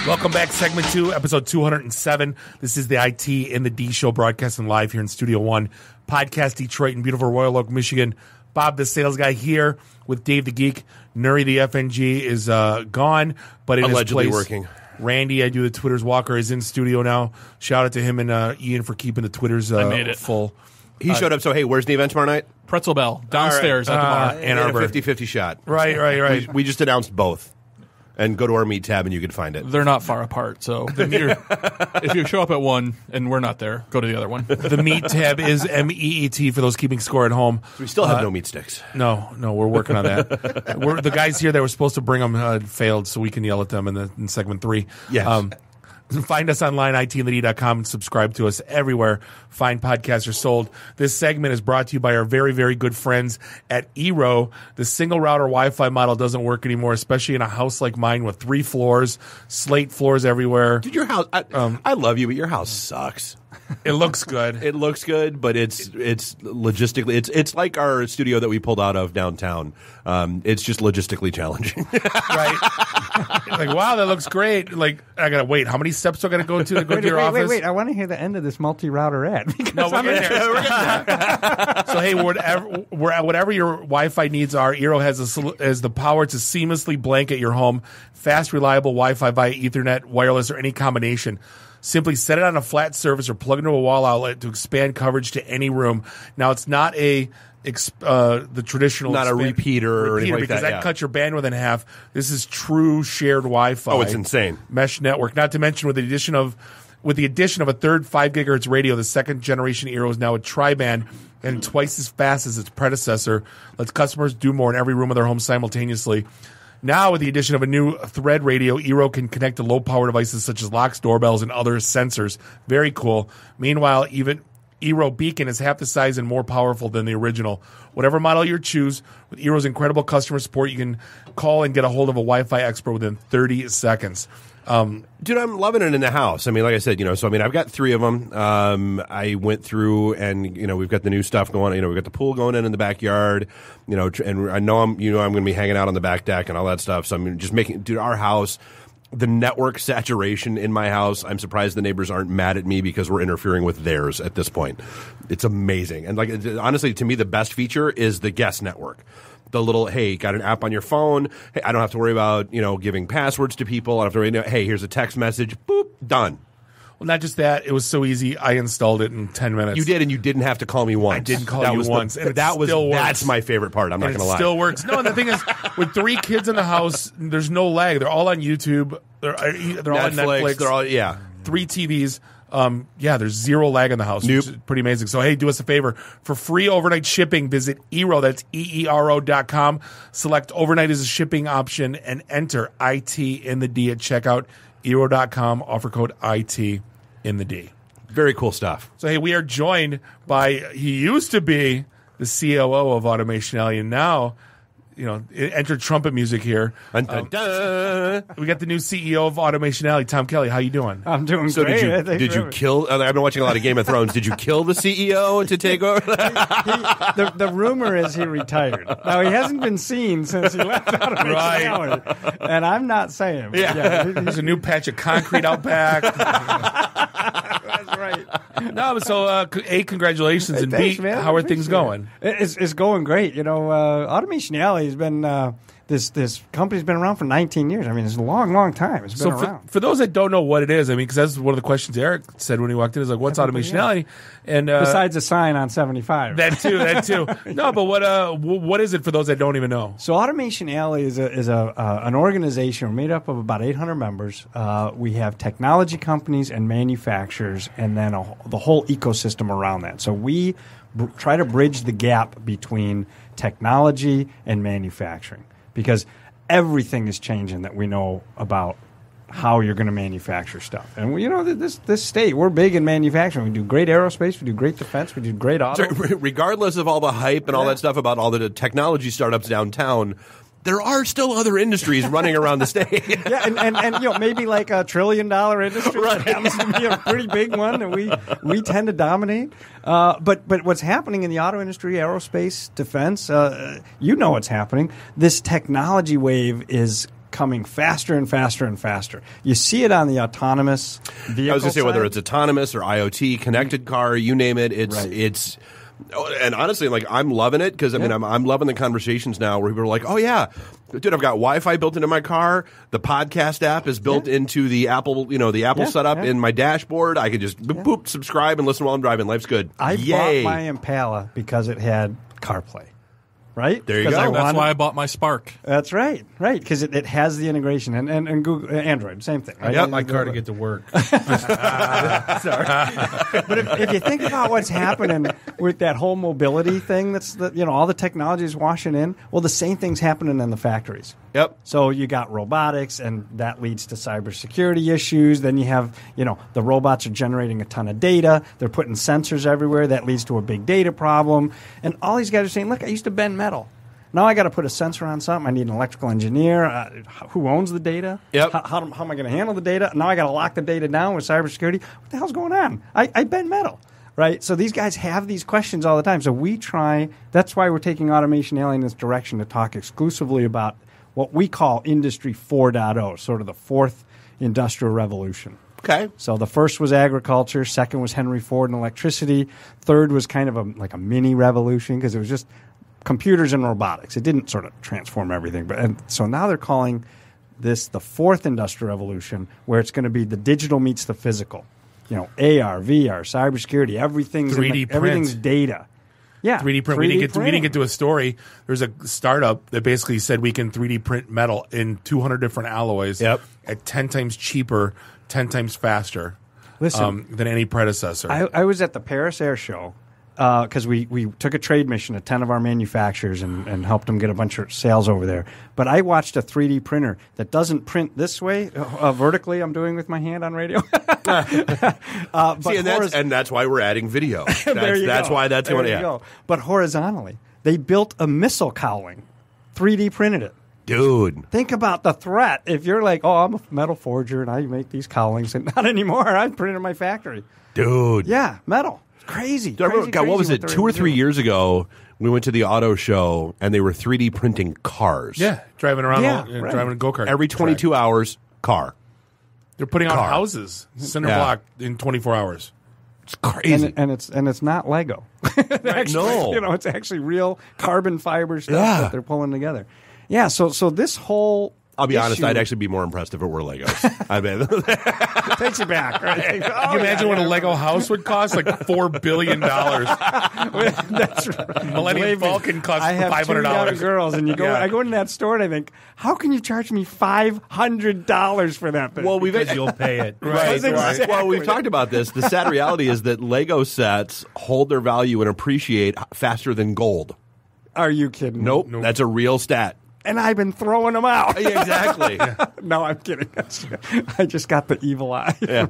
Welcome back, segment two, episode 207. This is the IT in the D show broadcasting live here in Studio One, podcast Detroit in beautiful Royal Oak, Michigan. Bob, the sales guy here with Dave the Geek. Nuri the FNG is uh, gone, but in Allegedly his place, working. Randy, I do the Twitters Walker, is in studio now. Shout out to him and uh, Ian for keeping the Twitters uh, I made it. full. He showed up. So hey, where's the event tomorrow night? Pretzel Bell downstairs at the bar. Uh, Ann Arbor. A 50-50 shot. Right, right, right. We, we just announced both. And go to our meet tab and you can find it. They're not far apart, so if you show up at one and we're not there, go to the other one. the meat tab is M E E T for those keeping score at home. We still have Uh, no meat sticks. No, no, we're working on that. we're, the guys here that were supposed to bring them uh, failed, so we can yell at them in, the, in segment three. Yes. Um, find us online, itandthed.com, and subscribe to us everywhere. Fine podcasts are sold. This segment is brought to you by our very, very good friends at Eero. The single router Wi-Fi model doesn't work anymore, especially in a house like mine with three floors, slate floors everywhere. Dude, your house. I, I love you, but your house sucks. It looks good. It looks good, but it's it's logistically it's it's like our studio that we pulled out of downtown. Um, it's just logistically challenging. right? like, wow, that looks great. Like, I gotta wait. How many steps do I gotta go to to go Wait, to your wait, office? wait, wait. I want to hear the end of this multi-router ad. because No, we're I'm getting there. there. We're getting there. so hey, whatever, where- whatever your Wi-Fi needs are, Eero has, a, sol- has the power to seamlessly blanket your home. Fast, reliable Wi-Fi via Ethernet, wireless, or any combination. Simply set it on a flat surface or plug into a wall outlet to expand coverage to any room. Now, it's not a uh, the traditional Not a repeater or anything like because that, that yeah. cut your bandwidth in half. This is true shared Wi-Fi. Oh, it's insane. mesh network. Not to mention with the addition of with the addition of a third five gigahertz radio, the second generation Eero is now a tri-band and twice as fast as its predecessor. Lets customers do more in every room of their home simultaneously. Now, with the addition of a new thread radio, Eero can connect to low power devices such as locks, doorbells, and other sensors. Very cool. Meanwhile, even Eero Beacon is half the size and more powerful than the original. Whatever model you choose, with Eero's incredible customer support, you can call and get a hold of a Wi-Fi expert within 30 seconds. Um, Dude, I'm loving it in the house. I mean, like I said, you know, so I mean, I've got three of them. Um, I went through and, you know, we've got the new stuff going, you know, we've got the pool going in in the backyard, you know, and I know I'm, you know, I'm going to be hanging out on the back deck and all that stuff. So I'm just making, dude, our house, the network saturation in my house, I'm surprised the neighbors aren't mad at me because we're interfering with theirs at this point. It's amazing. And like, honestly, to me, the best feature is the guest network. The little, hey, got an app on your phone. Hey, I don't have to worry about, you know, giving passwords to people. I don't have to worry, hey, here's a text message. Boop, done. well, not just that, it was so easy. I installed it in 10 minutes. You did, and you didn't have to call me once. I didn't call that you was once, The, and that was that's my favorite part. I'm not going to it lie. Still works. No, and the thing is, with three kids in the house, there's no lag. They're all on YouTube. They're they're all on Netflix, Netflix. they're all- yeah. Three TVs. Um, yeah, there's zero lag in the house. Which is pretty amazing. So hey, do us a favor for free overnight shipping. Visit Eero. That's e e r o dot com. Select overnight as a shipping option and enter it in the D at checkout. Eero.com. Offer code it in the D. Very cool stuff. So hey, we are joined by he used to be the COO of Automation Alley, and now you know enter trumpet music here. Um, we got the new CEO of Automation Alley, Tom Kelly. How you doing? I'm doing So great. did you did you very- kill? I've been watching a lot of Game of Thrones. Did you kill the CEO to take over? the, the rumor is he retired. Now he hasn't been seen since he left Automation Right. Alley, and I'm not saying. but Yeah, there's a new patch of concrete out back. That's right. No, so uh, c- a congratulations, and thanks, b man. how I are things appreciate going? It's, it's going great. You know, uh, Automation Alley has been uh, this this company's been around for 19 years. I mean, it's a long, long time. It's been So for, around. for those that don't know what it is, I mean, because that's one of the questions Eric said when he walked in. Is like, what's Automation yeah. Alley? And uh, Besides a sign on 75. that too, that too. No, but what uh, what is it for those that don't even know? So Automation Alley is a is a uh, an organization. Made up of about 800 members. Uh, we have technology companies and manufacturers, and then a, the whole ecosystem around that. So we br- try to bridge the gap between technology and manufacturing because everything is changing that we know about how you're going to manufacture stuff. And we, you know, this this state, we're big in manufacturing. We do great aerospace, we do great defense, we do great auto. Regardless of all the hype and all that stuff about all the technology startups downtown, there are still other industries running around the state. yeah, and, and, and you know maybe like a trillion dollar industry that happens to be a pretty big one that we we tend to dominate. Uh, but but what's happening in the auto industry, aerospace, defense, uh, you know what's happening. This technology wave is coming faster and faster and faster. You see it on the autonomous vehicle. I was going to say whether it's autonomous or IoT, connected car, you name it. It's it's. Oh, And honestly, like I'm loving it because I mean Yeah. I'm I'm loving the conversations now where people are like, oh yeah, dude, I've got Wi-Fi built into my car. The podcast app is built into the Apple, you know, the Apple Yeah, setup yeah. in my dashboard. I can just boop, boop subscribe and listen while I'm driving. Life's good. I Yay! bought my Impala because it had CarPlay. Right There you 'Cause go. I That's why I bought my Spark. That's right, right, because it, it has the integration and and, and Google uh, Android, same thing. I got my car to get to work. Sorry, but if, if you think about what's happening with that whole mobility thing, that's the, you know all the technology is washing in. Well, the same thing's happening in the factories. Yep. So you got robotics, and that leads to cybersecurity issues. Then you have you know the robots are generating a ton of data. They're putting sensors everywhere. That leads to a big data problem. And all these guys are saying, "Look, I used to bend metal." Now I got to put a sensor on something. I need an electrical engineer. Uh, who owns the data? Yep. How, how, how am I going to handle the data? Now I got to lock the data down with cybersecurity. What the hell's going on? I, I bend metal, right? So these guys have these questions all the time. So we try. That's why we're taking Automation Alley in this direction to talk exclusively about what we call Industry 4.0, sort of the fourth industrial revolution. Okay. So the first was agriculture, second was Henry Ford and electricity, third was kind of a like a mini revolution because it was just computers and robotics. It didn't sort of transform everything, but and so now they're calling this the fourth industrial revolution where it's going to be the digital meets the physical. You know, AR, VR, cybersecurity, everything's 3D the- everything's data. Yeah, 3D print. we didn't get to, we didn't get to a story. There's a startup that basically said we can 3D print metal in 200 different alloys. Yep. At 10 times cheaper, 10 times faster. Listen. um, than any predecessor. I, I was at the Paris Air Show because we, we took a trade mission to 10 of our manufacturers and, and helped them get a bunch of sales over there. But I watched a 3D printer that doesn't print this way, uh, vertically, I'm doing with my hand on radio. uh, but See, and that's, and that's why we're adding video. That's, there you that's why that's there what. you Yeah. go. But horizontally, they built a missile cowling, 3D printed it. Dude, Think about the threat. If you're like, oh, I'm a metal forger and I make these cowlings, and not anymore. I print in my factory. dude. Yeah, metal. It's crazy. Do I remember, Crazy, God, what was it? Two or three do. years ago, we went to the auto show and they were 3D printing cars. Yeah, driving around, Yeah, all- uh, right. driving a go kart. Every 22 hours, car. They're putting out car. houses, cinder Yeah. block in 24 hours. It's crazy. And, and it's and it's not Lego. Actually, No. you know, it's actually real carbon fiber stuff Yeah. that they're pulling together. Yeah, so so this whole I'll be honest, I'd actually be more impressed if it were Legos. I mean, takes you back. Right? Can you oh, imagine what a Lego house would cost? Like four billion dollars. That's right. Millennium Falcon costs I have five hundred two young dollars. girls, and you go. Yeah. I go into that store and I think, how can you charge me five hundred dollars for that thing? well, we've Because you'll pay it. Right, That's exactly- Well, we've talked about this. The sad reality is that Lego sets hold their value and appreciate faster than gold. Are you kidding? me? Nope, that's a real stat. And I've been throwing them out. Yeah, exactly. no, I'm kidding. That's- I just got the evil eye.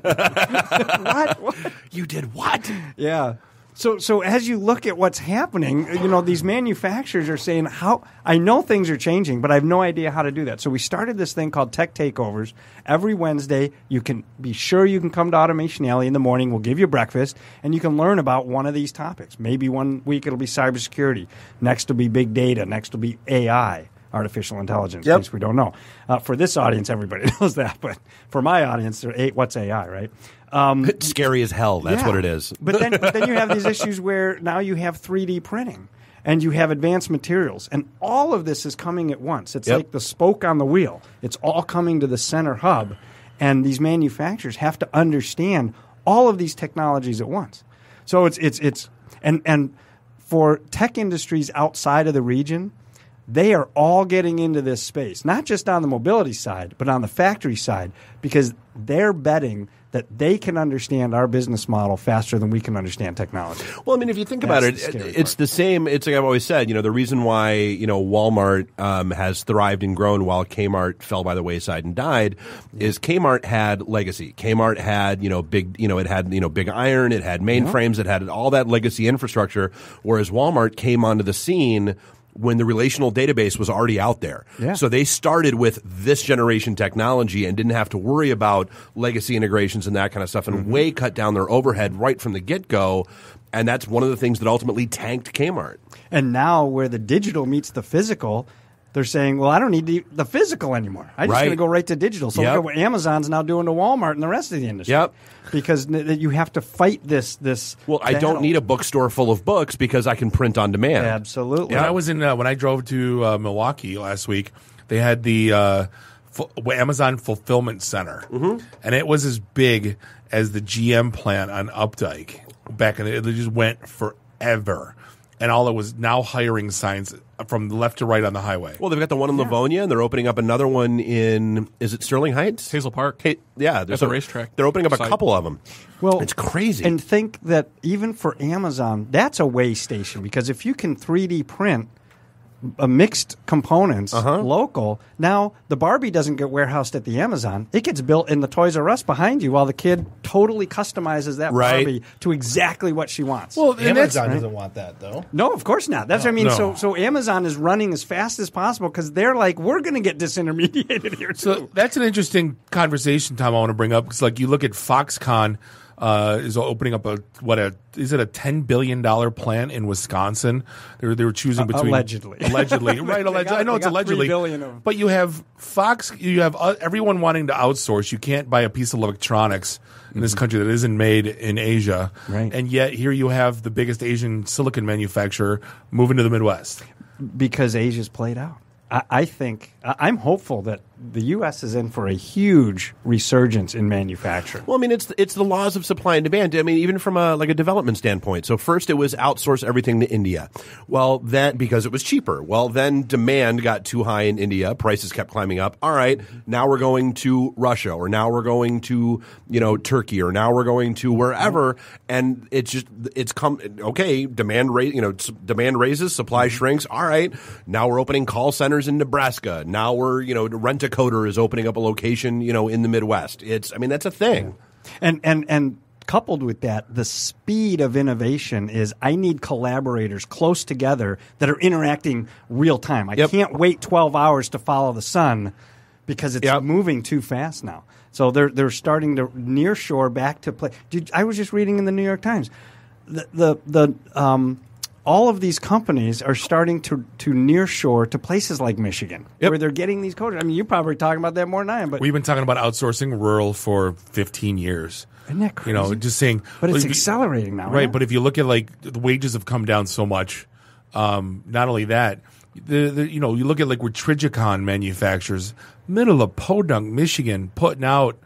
what? what? You did what? Yeah. So, so as you look at what's happening, you know these manufacturers are saying, "How I know things are changing, but I have no idea how to do that." So we started this thing called Tech Takeovers. Every Wednesday, you can be sure you can come to Automation Alley in the morning. We'll give you breakfast, and you can learn about one of these topics. Maybe one week it'll be cybersecurity. Next will be big data. Next will be AI. Artificial intelligence, Yep. in case we don't know. Uh, for this audience, everybody knows that, but for my audience, A- what's AI, right? Um, It's scary as hell. That's yeah. what it is. But then, but then you have these issues where now you have 3D printing and you have advanced materials, and all of this is coming at once. It's Yep. like the spoke on the wheel. It's all coming to the center hub, and these manufacturers have to understand all of these technologies at once. So it's it's it's and and for tech industries outside of the region, they are all getting into this space, not just on the mobility side, but on the factory side, because they're betting that they can understand our business model faster than we can understand technology. Well, I mean, if you think about it, the it's the same. It's like I've always said. You know, the reason why you know Walmart um, has thrived and grown while Kmart fell by the wayside and died is Kmart had legacy. Kmart had you know big you know it had you know big iron. It had mainframes. It had all that legacy infrastructure. Whereas Walmart came onto the scene. When the relational database was already out there. Yeah. So they started with this generation technology and didn't have to worry about legacy integrations and that kind of stuff and mm-hmm. way cut down their overhead right from the get go. And that's one of the things that ultimately tanked Kmart. And now, where the digital meets the physical, they're saying, "Well, I don't need the, the physical anymore. I'm just Right. going to go right to digital." So Yep. look at what Amazon's now doing to Walmart and the rest of the industry. Yep. Because n- you have to fight this. This. Well, I don't need a bookstore full of books because I can print on demand. Absolutely. When I was in uh, when I drove to uh, Milwaukee last week, they had the uh, fu- Amazon Fulfillment Center, Mm-hmm. and it was as big as the GM plant on Van Dyke back in the. It just went forever, and all it was now hiring signs from left to right on the highway. Well, they've got the one in Livonia, and they're opening up another one in is it Sterling Heights, Hazel Park. Hey, yeah, there's the a racetrack They're opening up a couple of them. Well, it's crazy. And think that even for Amazon, that's a way station because if you can 3D print a mixed components Uh-huh. local, now the Barbie doesn't get warehoused at the Amazon. It gets built in the Toys R Us behind you while the kid totally customizes that Right. Barbie to exactly what she wants. Well, and that's Amazon doesn't want that though. no, of course not. That's what I mean. No. So, so Amazon is running as fast as possible because they're like, we're going to get disintermediated here too. So that's an interesting conversation, Tom. I want to bring up because, like, you look at Foxconn uh, is opening up a what a is it a ten billion dollar plant in Wisconsin? They were they were choosing Uh, between allegedly. allegedly, right? Allegedly, I know it's allegedly, $3 billion of- but you have Fox, you have uh, everyone wanting to outsource. You can't buy a piece of electronics in this country that isn't made in Asia, Right. And yet here you have the biggest Asian silicon manufacturer moving to the Midwest. because Asia's played out. I, I think I, I'm hopeful that the U.S. is in for a huge resurgence in manufacturing. Well, I mean, it's it's the laws of supply and demand. I mean, even from a like a development standpoint. So first, it was outsource everything to India. Well, then because it was cheaper. Well, then demand got too high in India. Prices kept climbing up. All right, now we're going to Russia, or now we're going to you know Turkey, or now we're going to wherever, and it's just it's come okay. Demand rate, you know, demand raises, supply mm-hmm. shrinks. All right, now we're opening call centers in Nebraska. Now we're you know rent a coder is opening up a location you know in the Midwest. It's I mean that's a thing. And and and coupled with that, the speed of innovation is I need collaborators close together that are interacting real time. I can't wait 12 hours to follow the sun because it's moving too fast now. So they're they're starting to near shore back to play. Dude, I was just reading in the New York Times the the, the um, all of these companies are starting to to near shore to places like Michigan, where they're getting these coders. I mean, you're probably talking about that more than I am, but We've been talking about outsourcing rural for 15 years. Isn't that crazy? You know, just saying. But it's you- accelerating now, right? But if you look at like the wages have come down so much, um, not only that, the, the you know you look at like where Trijicon manufacturers, middle of Podunk, Michigan, putting out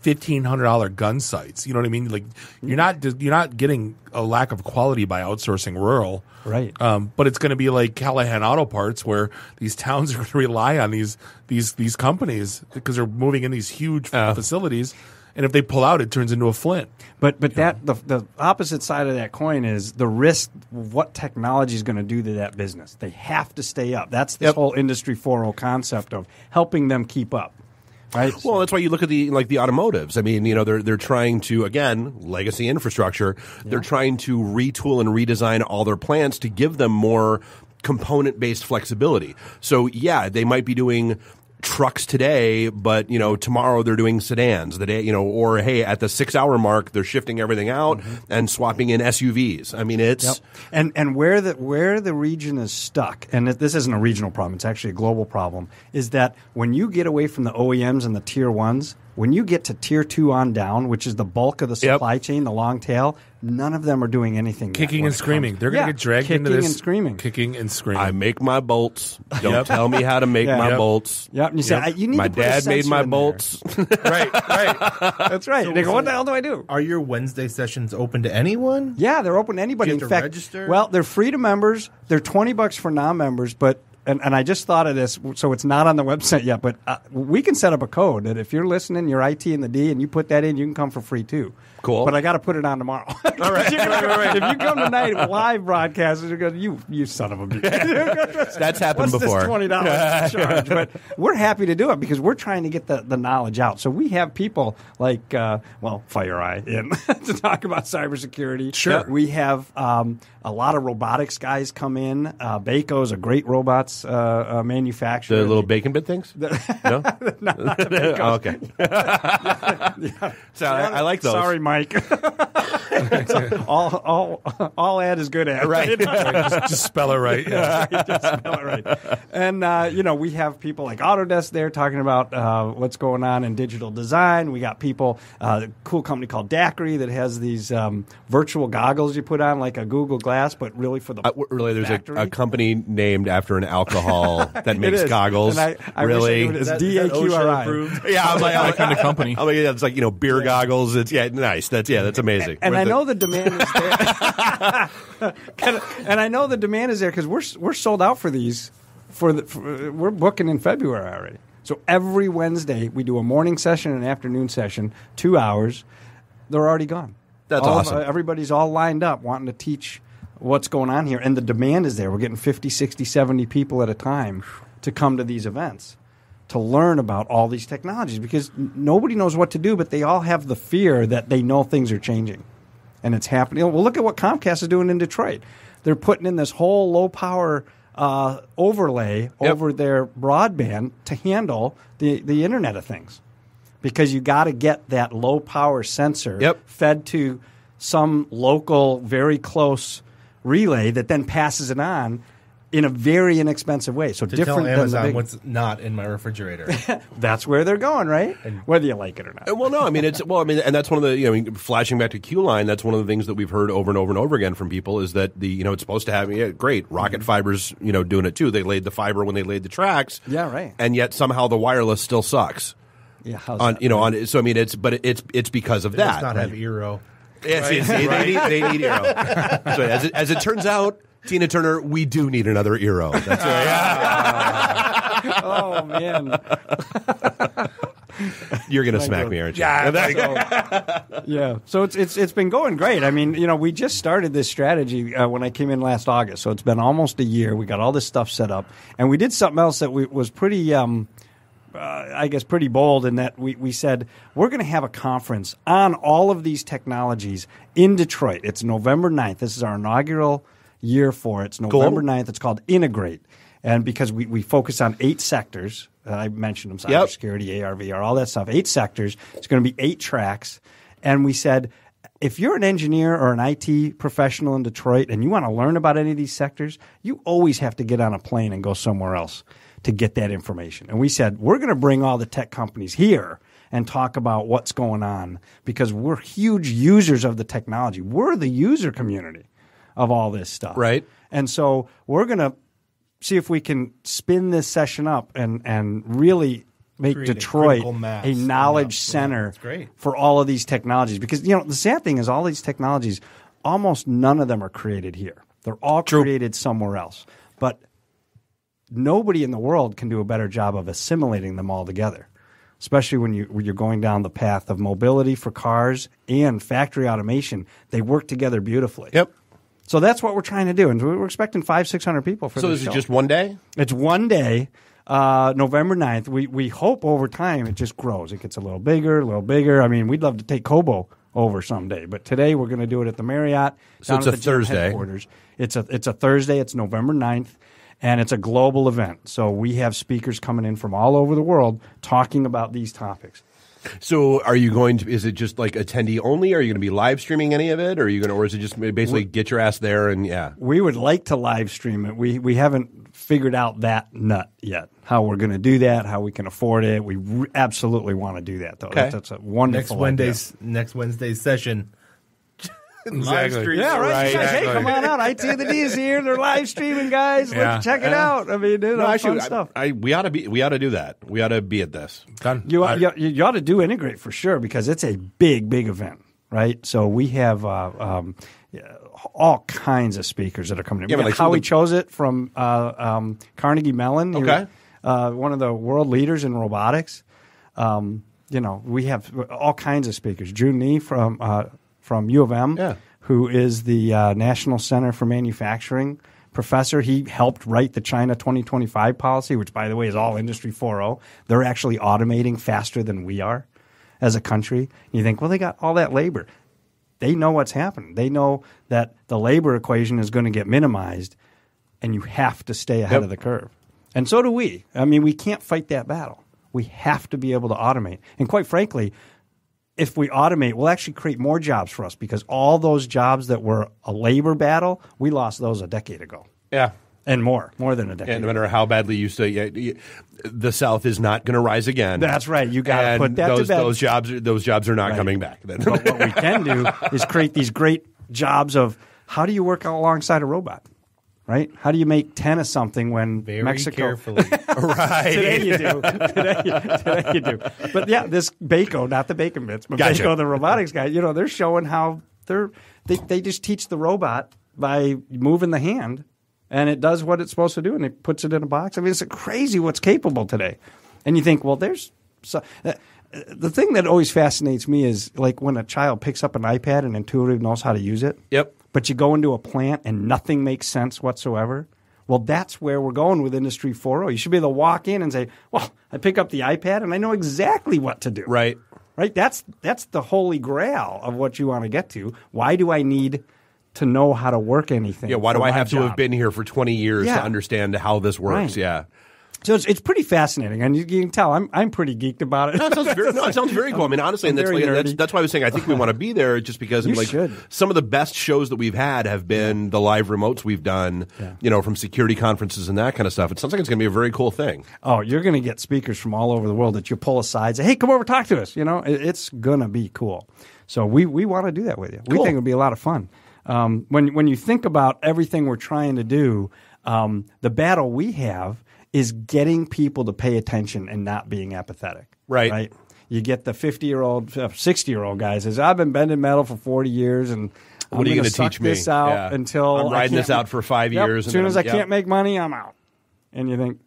fifteen hundred dollar gun sights. You know what I mean? Like you're not you're not getting a lack of quality by outsourcing rural, right? Um, but it's going to be like Callahan Auto Parts, where these towns are going to rely on these these these companies because they're moving in these huge facilities, and if they pull out, it turns into a Flint. But but that the the opposite side of that coin is the risk. What technology is going to do to that business? They have to stay up. That's this whole industry 4.0 concept of helping them keep up. Right. Well, that's why you look at the like the automotives. I mean, you know, they're they're trying to again legacy infrastructure. They're trying to retool and redesign all their plants to give them more component based flexibility. So yeah, they might be doing trucks today, but you know tomorrow they're doing sedans. The day you know, or hey, at the six hour mark they're shifting everything out mm-hmm. and swapping in SUVs. I mean, it's Yep. And and where the where the region is stuck, and this isn't a regional problem; it's actually a global problem. Is that when you get away from the OEMs and the tier ones, when you get to tier two on down, which is the bulk of the supply chain, the long tail, none of them are doing anything. Kicking and screaming. comes- They're going to Yeah, get dragged kicking into this. Kicking and screaming. Kicking and screaming. I make my bolts. Don't Yep. tell me how to make Yeah. my Yep. bolts. Yep. And you say, I- you need my to dad made my bolts. right, right. That's right. they go, what the hell do I do? Are your Wednesday sessions open to anyone? Yeah, they're open to anybody. Do you In to fact, register? well, they're free to members. They're twenty bucks for non-members, but. And, and I just thought of this, so it's not on the website yet. But uh, we can set up a code that if you're listening, you're IT in the D, and you put that in, you can come for free too. Cool. But I got to put it on tomorrow. All right. You're gonna If you come tonight live broadcast, you're going, you you son of a bitch. That's happened What's before. This twenty dollars charge, but we're happy to do it because we're trying to get the, the knowledge out. So we have people like uh, well, FireEye in to talk about cybersecurity. Sure. we have um, a lot of robotics guys come in. Uh, Baco is a great robots uh, uh, manufacturer. The little bacon bit things? no? Not- not oh, okay. So I, I like those. Sorry, Mike. all, all, all ad is good ad. Right. just, just spell it right. Yeah. Just spell it right. And uh, you know, we have people like Autodesk there talking about uh, what's going on in digital design. We got people, uh, a cool company called DAQRI that has these um, virtual goggles you put on like a Google Glass, but really for the Uh, really, there's a, a company named after an alcohol that makes goggles. And I- I wish I really? knew. It's Is that- is that OSHA DAQRI. yeah, I'm like, That kind of company. I'm like, yeah, it's like you know, beer goggles. It's yeah, nice. That's yeah, that's amazing. and With I the- know the demand is there. and, and I know the demand is there because we're we're sold out for these. For the for, we're booking in February already. So every Wednesday we do a morning session and an afternoon session, two hours. They're already gone. That's All of- awesome. Uh, everybody's all lined up wanting to teach what's going on here, and the demand is there. We're getting 50, 60, 70 people at a time to come to these events to learn about all these technologies because nobody knows what to do, but they all have the fear that they know things are changing and it's happening. Well, look at what Comcast is doing in Detroit. They're putting in this whole low power uh, overlay over their broadband to handle the, the Internet of Things because you got to get that low power sensor Yep. fed to some local, very close relay that then passes it on. In a very inexpensive way. So To different tell than the Amazon big- what's not in my refrigerator. That's where they're going, right? And Whether you like it or not. Uh, Well, no, I mean it's well, I mean, and that's one of the you know, I mean, flashing back to Q line. That's one of the things that we've heard over and over and over again from people is that the you know it's supposed to have yeah, great rocket fibers, you know, doing it too. They laid the fiber when they laid the tracks, Yeah, right. and yet somehow the wireless still sucks. Yeah, how's on that? you know on so I mean it's but it's it's because of It that. does not have eero. Yes, Right. yes, they, need, they need Eero. so as it, as it turns out, Tina Turner, we do need another Eero. That's right. oh man, You're gonna smack a- me, aren't you? Yeah, yeah. So it's it's it's been going great. I mean, you know, we just started this strategy uh, when I came in last August. So it's been almost a year. We got all this stuff set up, and we did something else that we, was pretty. Um, uh, I guess pretty bold in that we, we said we're going to have a conference on all of these technologies in Detroit. It's November 9th. This is our inaugural year for it. It's November 9th. It's called Integrate. And because we, we focus on eight sectors, uh, I mentioned them Yep. cybersecurity, AR, VR, all that stuff, eight sectors. It's going to be eight tracks. And we said, if you're an engineer or an IT professional in Detroit and you want to learn about any of these sectors, you always have to get on a plane and go somewhere else to get that information. And we said, we're going to bring all the tech companies here and talk about what's going on because we're huge users of the technology. We're the user community of all this stuff. Right. And so we're going to see if we can spin this session up and, and really make Create a Detroit critical a knowledge Yeah, center that's great. for all of these technologies. Because, you know, the sad thing is all these technologies, almost none of them are created here. They're all created somewhere else. But nobody in the world can do a better job of assimilating them all together. Especially when, you, when you're going down the path of mobility for cars and factory automation, they work together beautifully. Yep. So that's what we're trying to do, and we're expecting five, six hundred people for. So this is it show. just one day? It's one day, uh, November 9th. We we hope over time it just grows. It gets a little bigger, a little bigger. I mean, we'd love to take Cobo over someday, but today we're going to do it at the Marriott. So it's a Thursday. It's a it's a Thursday. It's November 9th. And it's a global event. So we have speakers coming in from all over the world talking about these topics. So are you going to? Is it just like attendee only? Are you going to be live streaming any of it? Or are you going to? Or is it just basically get your ass there and yeah? We would like to live stream it. We we haven't figured out that nut yet. How we're going to do that? How we can afford it? We re- absolutely want to do that though. Okay. That's, that's a wonderful next Wednesday's next Wednesday's session. Live Exactly. stream. Yeah, right. Right, You guys, hey, come on out. IT and the D is here. They're live streaming, guys. Yeah. Let's check it Yeah. out. I mean, you know, No, actually, fun stuff. I, I, we ought to be. We ought to do that. We ought to be at this. Done. You, I- you, you ought to do integrate for sure because it's a big, big event, right? So we have uh, um, all kinds of speakers that are coming in. Yeah, We like some how we the- chose it from uh, um, Carnegie Mellon. Okay. uh, one of the world leaders in robotics. Um, you know, we have all kinds of speakers. Drew Nee from uh, from U of M, Yeah. who is the uh, National Center for Manufacturing professor. He helped write the China 2025 policy, which, by the way, is all Industry 4.0. They're actually automating faster than we are as a country. You think, well, they got all that labor. They know what's happening. They know that the labor equation is going to get minimized, and you have to stay ahead Yep. of the curve. And so do we. I mean, we can't fight that battle. We have to be able to automate. And quite frankly, if we automate, we'll actually create more jobs for us because all those jobs that were a labor battle, we lost those a decade ago Yeah. and more, more than a decade. And no matter how badly you say, yeah, you- the South is not going to rise again. That's right. You got to put that those, to bed. Those jobs, are- those jobs are not Right. coming back. But what we can do is create these great jobs of how do you work alongside a robot, right? How do you make ten of something when Very Mexico? carefully. right. Today you do. Today, you- today you do. But yeah, this Baco, not the bacon bits, but Gotcha. Baco, the robotics guy. You know, they're showing how they're they they just teach the robot by moving the hand, and it does what it's supposed to do, and it puts it in a box. I mean, it's crazy what's capable today. And you think, well, there's so. Uh, the thing that always fascinates me is like when a child picks up an iPad and intuitively knows how to use it. Yep. But you go into a plant and nothing makes sense whatsoever. Well, that's where we're going with Industry 4.0. You should be able to walk in and say, "Well, I pick up the iPad and I know exactly what to do." Right. Right? That's that's the holy grail of what you want to get to. Why do I need to know how to work anything? Yeah. Why do I have to have been here for 20 years Yeah. to understand how this works? Right. Yeah. So it's, it's pretty fascinating, and you, you can tell I'm I'm pretty geeked about it. No, it sounds very, no, it sounds very cool. I mean, honestly, I'm and that's, like, that's that's why I was saying I think we want to be there just because I'm like should. some of the best shows that we've had have been the live remotes we've done, you know, from security conferences and that kind of stuff. It sounds like it's going to be a very cool thing. Oh, you're going to get speakers from all over the world that you pull aside, say, "Hey, come over, talk to us." You know, it, it's going to be cool. So we we want to do that with you. We think it'll be a lot of fun. Um, when when you think about everything we're trying to do, um, the battle we have is getting people to pay attention and not being apathetic. Right. Right. You get the 50 year old, 60 year old guy says, I've been bending metal for 40 years and What I'm are you gonna gonna teach me? this out Yeah. until I'm riding this out for five Yep, years As soon as I I'm- can't make money, I'm out. And you think,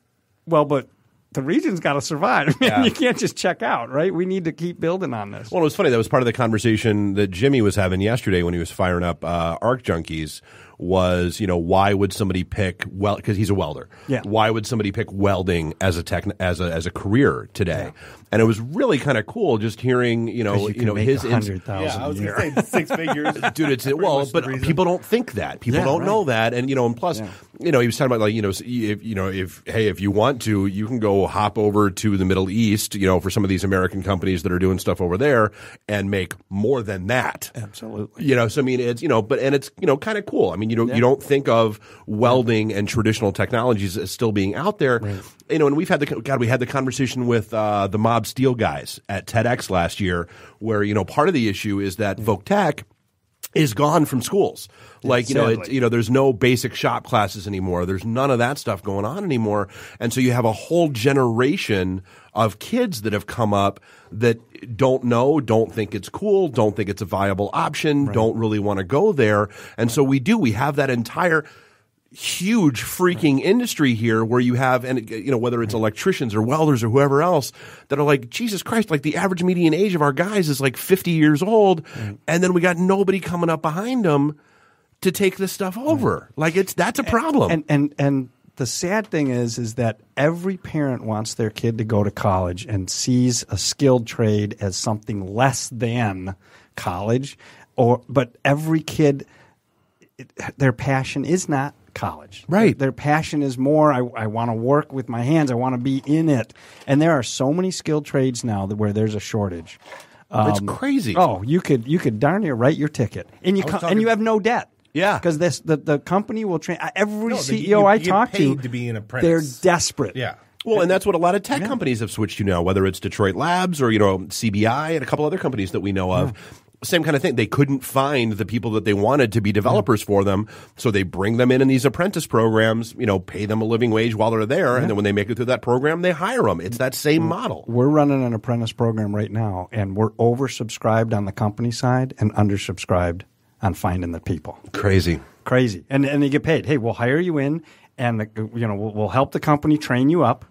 well, but the region's got to survive. Yeah. you can't just check out, right? We need to keep building on this. Well, it was funny. That was part of the conversation that Jimmy was having yesterday when he was firing up uh, Arc Junkies. Was you know why would somebody pick well because he's a welder? Yeah. Why would somebody pick welding as a tech as a as a career today? And it was really kind of cool just hearing you know 'Cause you you, know his 100,000 Yeah, I was going to year. say six figures. dude. It's well, but people don't think that. People Yeah, don't right. know that, and you know, and plus, you know, he was talking about like you know, if you know, if hey, if you want to, you can go hop over to the Middle East, you know, for some of these American companies that are doing stuff over there and make more than that. Absolutely. You know, so I mean, it's you know, but and it's you know, kind of cool. I mean, you don't you don't think of welding and traditional technologies as still being out there. You know, and we've had the God, we had the conversation with uh, the Mob Steel guys at TEDx last year, where you know, part of the issue is that mm. Voctech is gone from schools. Like you know, it's, you know, there's no basic shop classes anymore. There's none of that stuff going on anymore, and so you have a whole generation of kids that have come up that don't know, don't think it's cool, don't think it's a viable option, don't really want to go there, and so we do. We have that entire huge freaking industry here where you have and you know whether it's electricians or welders or whoever else that are like Jesus Christ like the average median age of our guys is like 50 years old. And then we got nobody coming up behind them to take this stuff over. Like it's that's a problem. And and and the sad thing is is that every parent wants their kid to go to college and sees a skilled trade as something less than college or but every kid it, their passion is not college. Right. Their, their passion is more I, I want to work with my hands. I want to be in it. And there are so many skilled trades now that where there's a shortage. It's um, crazy. Oh, you could you could darn near write your ticket, and you I co- talking- and you have no debt. Yeah. because this the, the company will train uh, every No, they- CEO you- I you get talk to. paid to be an apprentice. They're desperate. Yeah. Well, and that's what a lot of tech companies have switched to now, whether it's Detroit Labs or you know CBI and a couple other companies that we know of. Same kind of thing. They couldn't find the people that they wanted to be developers for them, so they bring them in in these apprentice programs. You know, pay them a living wage while they're there, and then when they make it through that program, they hire them. It's that same model. We're running an apprentice program right now, and we're oversubscribed on the company side and undersubscribed on finding the people. Crazy. Crazy, and and they get paid. Hey, we'll hire you in, and the, you know we'll, we'll help the company train you up.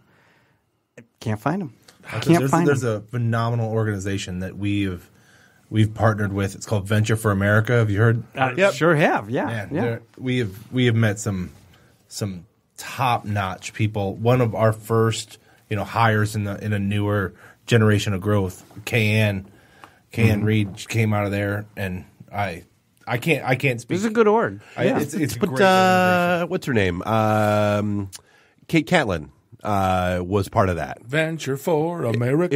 Can't find them. I Can't there's, find there's them. a phenomenal organization that we've we've partnered with. It's called Venture for America. Have you heard? Uh, Sure have. Yeah. Man, yeah. we have we have met some some top notch people. One of our first you know hires in the in a newer generation of growth. KN KN Mhm. Reed she came out of there, and I I can't I can't speak. This is a good org. I, Yeah. It's it's a But great uh, what's her name? Um, Kate Catlin uh, was part of that. Venture for America.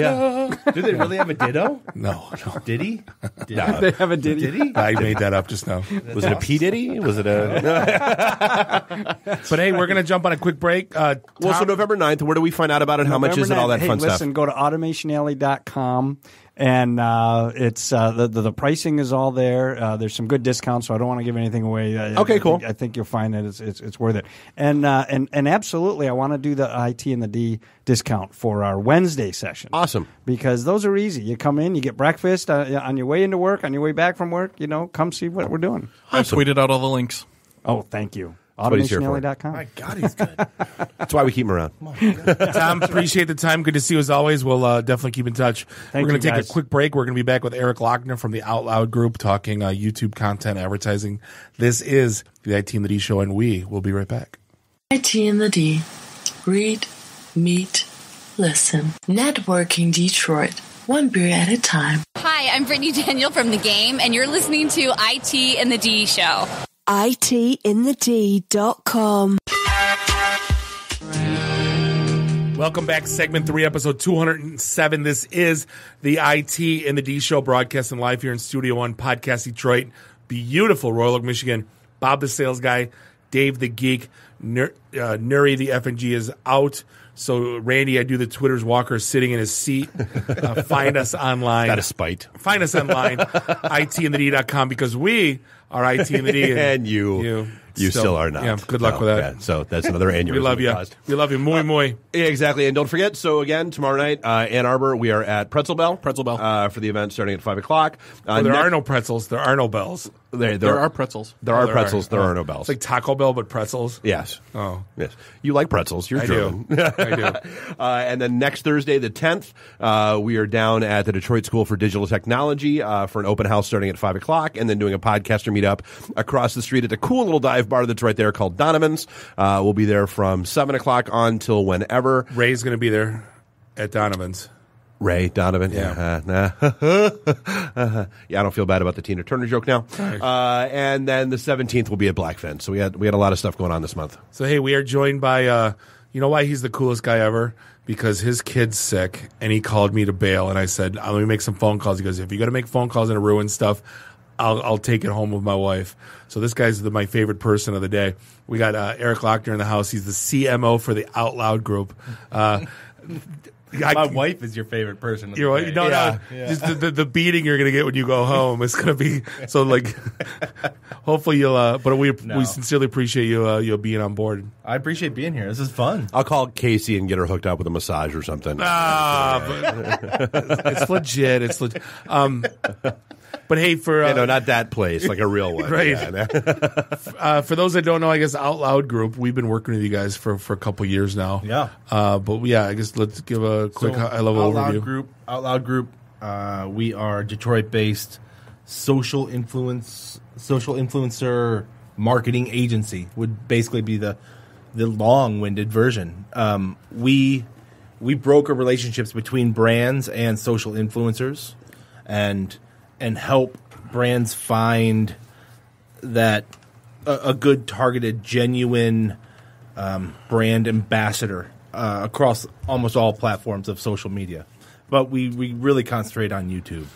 Yeah. Do they really have a ditto? No, no. Did he? Did No. They have a ditty? Did he? I made that up just now. Was it a P Diddy? Was it a? But hey, we're gonna jump on a quick break. Uh, well, so November 9th, where do we find out about it? How much is it? November All that 9th. hey, fun listen, stuff. go to automationalley.com and uh, it's uh, the, the the pricing is all there. Uh, there's some good discounts, so I don't want to give anything away. I- Okay, I cool. Think, I think you'll find that it's it's, it's worth it. And uh, and and absolutely, I want to do the IT and the D discount for our Wednesday session. Awesome. because those are easy. You come in, you get breakfast uh, on your way into work, on your way back from work. You know, come see what we're doing. I tweeted out all the links. Oh, thank you. That's what he's. AutomationAlley.com. My God, he's good. That's why we keep him around. Tom, appreciate the time. Good to see you as always. We'll uh, definitely keep in touch. Thank We're going to take guys. a quick break. We're going to be back with Eric Lochner from the Out Loud Group talking uh, YouTube content advertising. This is the IT and the D Show, and we will be right back. IT and the D. Read, meet, listen. Networking Detroit. One beer at a time. Hi, I'm Brittany Daniel from The Game, and you're listening to IT and the D Show. ITinthed.com. Welcome back, segment three, episode 207. This is the IT in the D show broadcasting live here in Studio One, Podcast Detroit. Beautiful Royal Oak, Michigan. Bob the sales guy, Dave the geek, Nur- uh, Nuri the FNG is out. So Randy, I do the Twitter's Walker sitting in his seat. Uh, find us online. Got a spite. Find us online, itandthed.com because we are IT and the and you, you, still, are not. Yeah, good luck So, with that. yeah, so that's another annual. We love you. caused. We love you. Muy, muy. Yeah, exactly. And don't forget, so again, tomorrow night, uh, Ann Arbor, we are at Pretzel Bell. Pretzel Bell. Uh, for the event starting at 5 o'clock. Uh, Well, there next- are no pretzels. There are no bells. There, There are pretzels. There Oh, are there pretzels. are. There Oh. are no bells. It's like Taco Bell, but pretzels. Yes. Oh. Yes. You like pretzels. You're I German. do. I do. Uh, and then next Thursday, the 10th, uh, we are down at the Detroit School for Digital Technology uh, for an open house starting at 5 o'clock, and then doing a podcaster meetup across the street at a cool little dive bar that's right there called Donovan's. Uh, we'll be there from 7 o'clock on till whenever. Ray's going to be there at Donovan's. Ray Donovan. Yeah. Yeah. nah. yeah, I don't feel bad about the Tina Turner joke now. Uh, and then the 17th will be at Blackfin. So we had we had a lot of stuff going on this month. So hey, we are joined by uh you know why he's the coolest guy ever? Because his kid's sick and he called me to bail and I said, "Let me make some phone calls. He goes, If you gotta make phone calls and ruin stuff, I'll I'll take it home with my wife. So this guy's the, my favorite person of the day. We got uh, Eric Lochner in the house. He's the CMO for the Out Loud group. Uh, I- My wife is your favorite person. of the You're, day. no, no, Yeah. just the, the, the beating you're gonna get when you go home is gonna be so like. hopefully you'll. Uh, but we No. we sincerely appreciate you uh, you being on board. I appreciate being here. This is fun. I'll call Casey and get her hooked up with a massage or something. Ah, but it's legit. It's legit. Um, but hey, for uh, Yeah, no, not that place, like a real one. right? Yeah. uh, for those that don't know, I guess Out Loud Group. We've been working with you guys for for a couple years now. Yeah. Uh, but yeah, I guess let's give a quick So, high level Out Loud overview. Group. Out Loud Group. Uh, we are Detroit-based social influence, social influencer marketing agency. Would basically be the the long-winded version. Um, we we broker relationships between brands and social influencers, and and help brands find that a, a good targeted, genuine um, brand ambassador uh, across almost all platforms of social media. But we, we really concentrate on YouTube.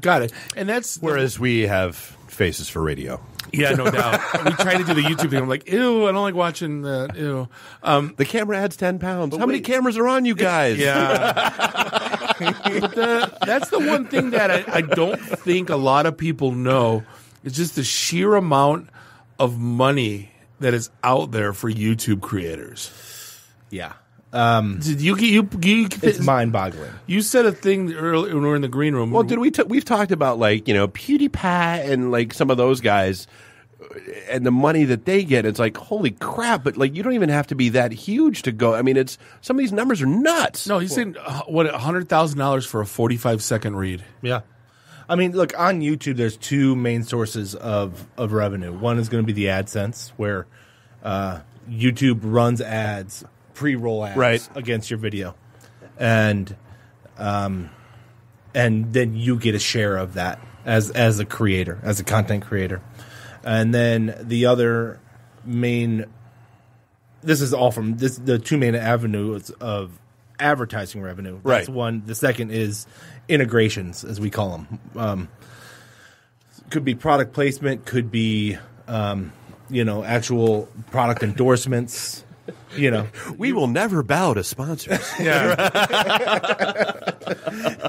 Got it. And that's Whereas we have faces for radio. Yeah, no doubt. we try to do the YouTube thing. I'm like, ew, I don't like watching that. Ew. Um, the camera adds ten pounds. How many cameras are on you guys? Yeah. but the, that's the one thing that I, I don't think a lot of people know. It's just the sheer amount of money that is out there for YouTube creators. Yeah. Um, Did you you you? It's mind-boggling. You said a thing earlier when we were in the green room. Well, did we? T- we've talked about like you know PewDiePie and like some of those guys, and the money that they get. It's like holy crap! But like you don't even have to be that huge to go. I mean, it's some of these numbers are nuts. No, he's saying uh, what hundred thousand dollars for a forty-five second read. Yeah. I mean, look, on YouTube, there's two main sources of, of revenue. One is going to be the AdSense, where uh, YouTube runs ads, pre roll ads Right. against your video. And um, and then you get a share of that as as a creator, as a content creator. And then the other main this is all from this the two main avenues of advertising revenue. That's Right. one. The second is integrations, as we call them. Um, could be product placement, could be um, you know actual product endorsements. You know, we will never bow to sponsors. no,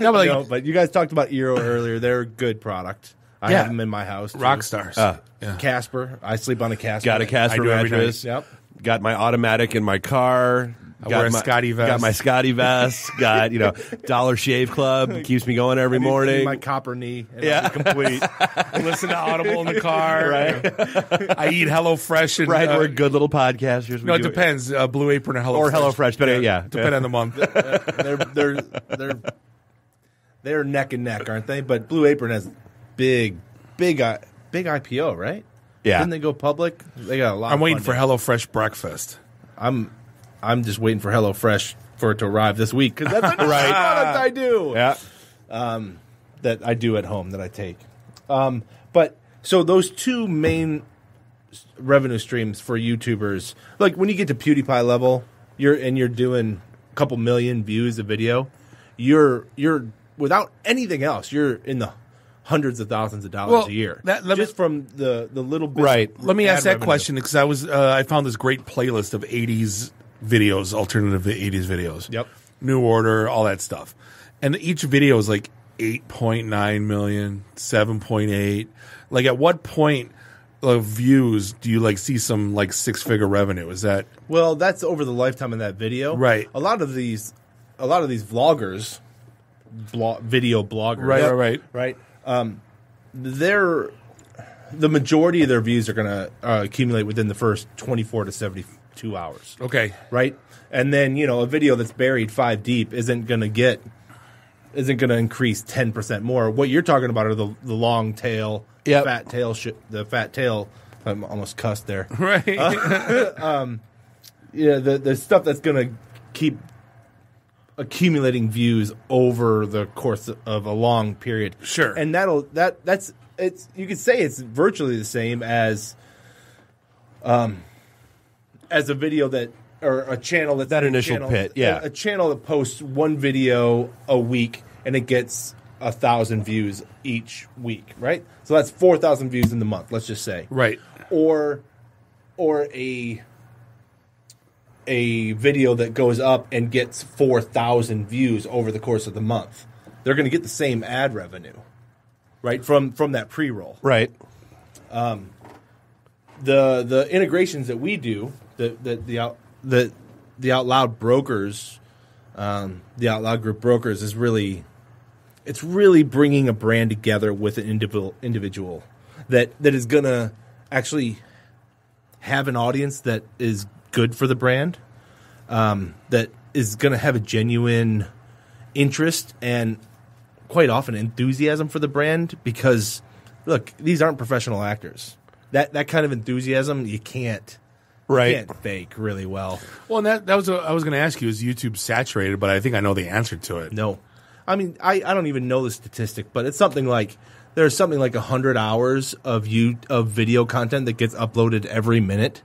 but, like, no, but you guys talked about Eero earlier. They're a good product. I Yeah. have them in my house. too. Rock stars. Uh, Yeah. Casper. I sleep on a Casper. Got a I Casper do every mattress. night. Yep. Got my automatic in my car. I got wear a my, SCOTTeVEST. Got my SCOTTeVEST. got you know Dollar Shave Club keeps me going every I need- I need morning. My copper knee. And Yeah. I'll be complete. Listen to Audible in the car. Right. I eat Hello Fresh and right, uh, we're good little podcasters. We No, it do depends. Uh, Blue Apron or Hello Or Fresh. HelloFresh, but, uh, yeah. depend on the month. they're they're they're they're neck and neck, aren't they? But Blue Apron has big, big, big IPO, right? Yeah. Didn't they go public? They got a lot. I'm waiting for funding. Hello Fresh breakfast. I'm I'm just waiting for HelloFresh for it to arrive this week because that's a Right. product I do. Yeah. um, that I do at home that I take. Um, but so those two main revenue streams for YouTubers, like when you get to PewDiePie level, you're and you're doing a couple million views a video, you're you're without anything else, you're in the hundreds of thousands of dollars Well, a year. that- let me- from the the little bit Let me ask that revenue. question because I was uh, I found this great playlist of '80s videos, alternative '80s videos. Yep. New Order, all that stuff, and each video is like 8.9 million, 7.8. Like, at what point of views do you like see some like six figure revenue? Is that Well, that's over the lifetime of that video. Right. A lot of these, a lot of these vloggers, blog, video bloggers, Right, right, right. right. Um, they're the majority of their views are going to uh, accumulate within the first twenty four to seventy two hours. okay? Right, and then you know a video that's buried five deep isn't going to get isn't going to increase ten percent more. What you're talking about are the the long tail, Yep. fat tail, sh- the fat tail. I'm almost cussed there. Right. um, yeah, the the stuff that's going to keep accumulating views over the course of a long period. Sure. and that'll that that's it's you could say it's virtually the same as um as a video that or a channel that's That initial channel- pit, yeah. a, a channel that posts one video a week and it gets a thousand views each week, right? So that's four thousand views in the month. Let's just say, Right. or or a a video that goes up and gets 4,000 views over the course of the month. They're going to get the same ad revenue, right? From from that pre-roll. Right. Um, the the integrations that we do, the the the out, the the out loud brokers, um, the out loud group brokers is really it's really bringing a brand together with an individual individual that that is going to actually have an audience that is good for the brand, um, that is going to have a genuine interest and quite often enthusiasm for the brand because look, these aren't professional actors. That that kind of enthusiasm you can't you Right. can't fake really well. Well, and that that was what I was going to ask you: is YouTube saturated? But I think I know the answer to it. No, I mean I, I don't even know the statistic, but it's something like there's something like hundred hours of you of video content that gets uploaded every minute.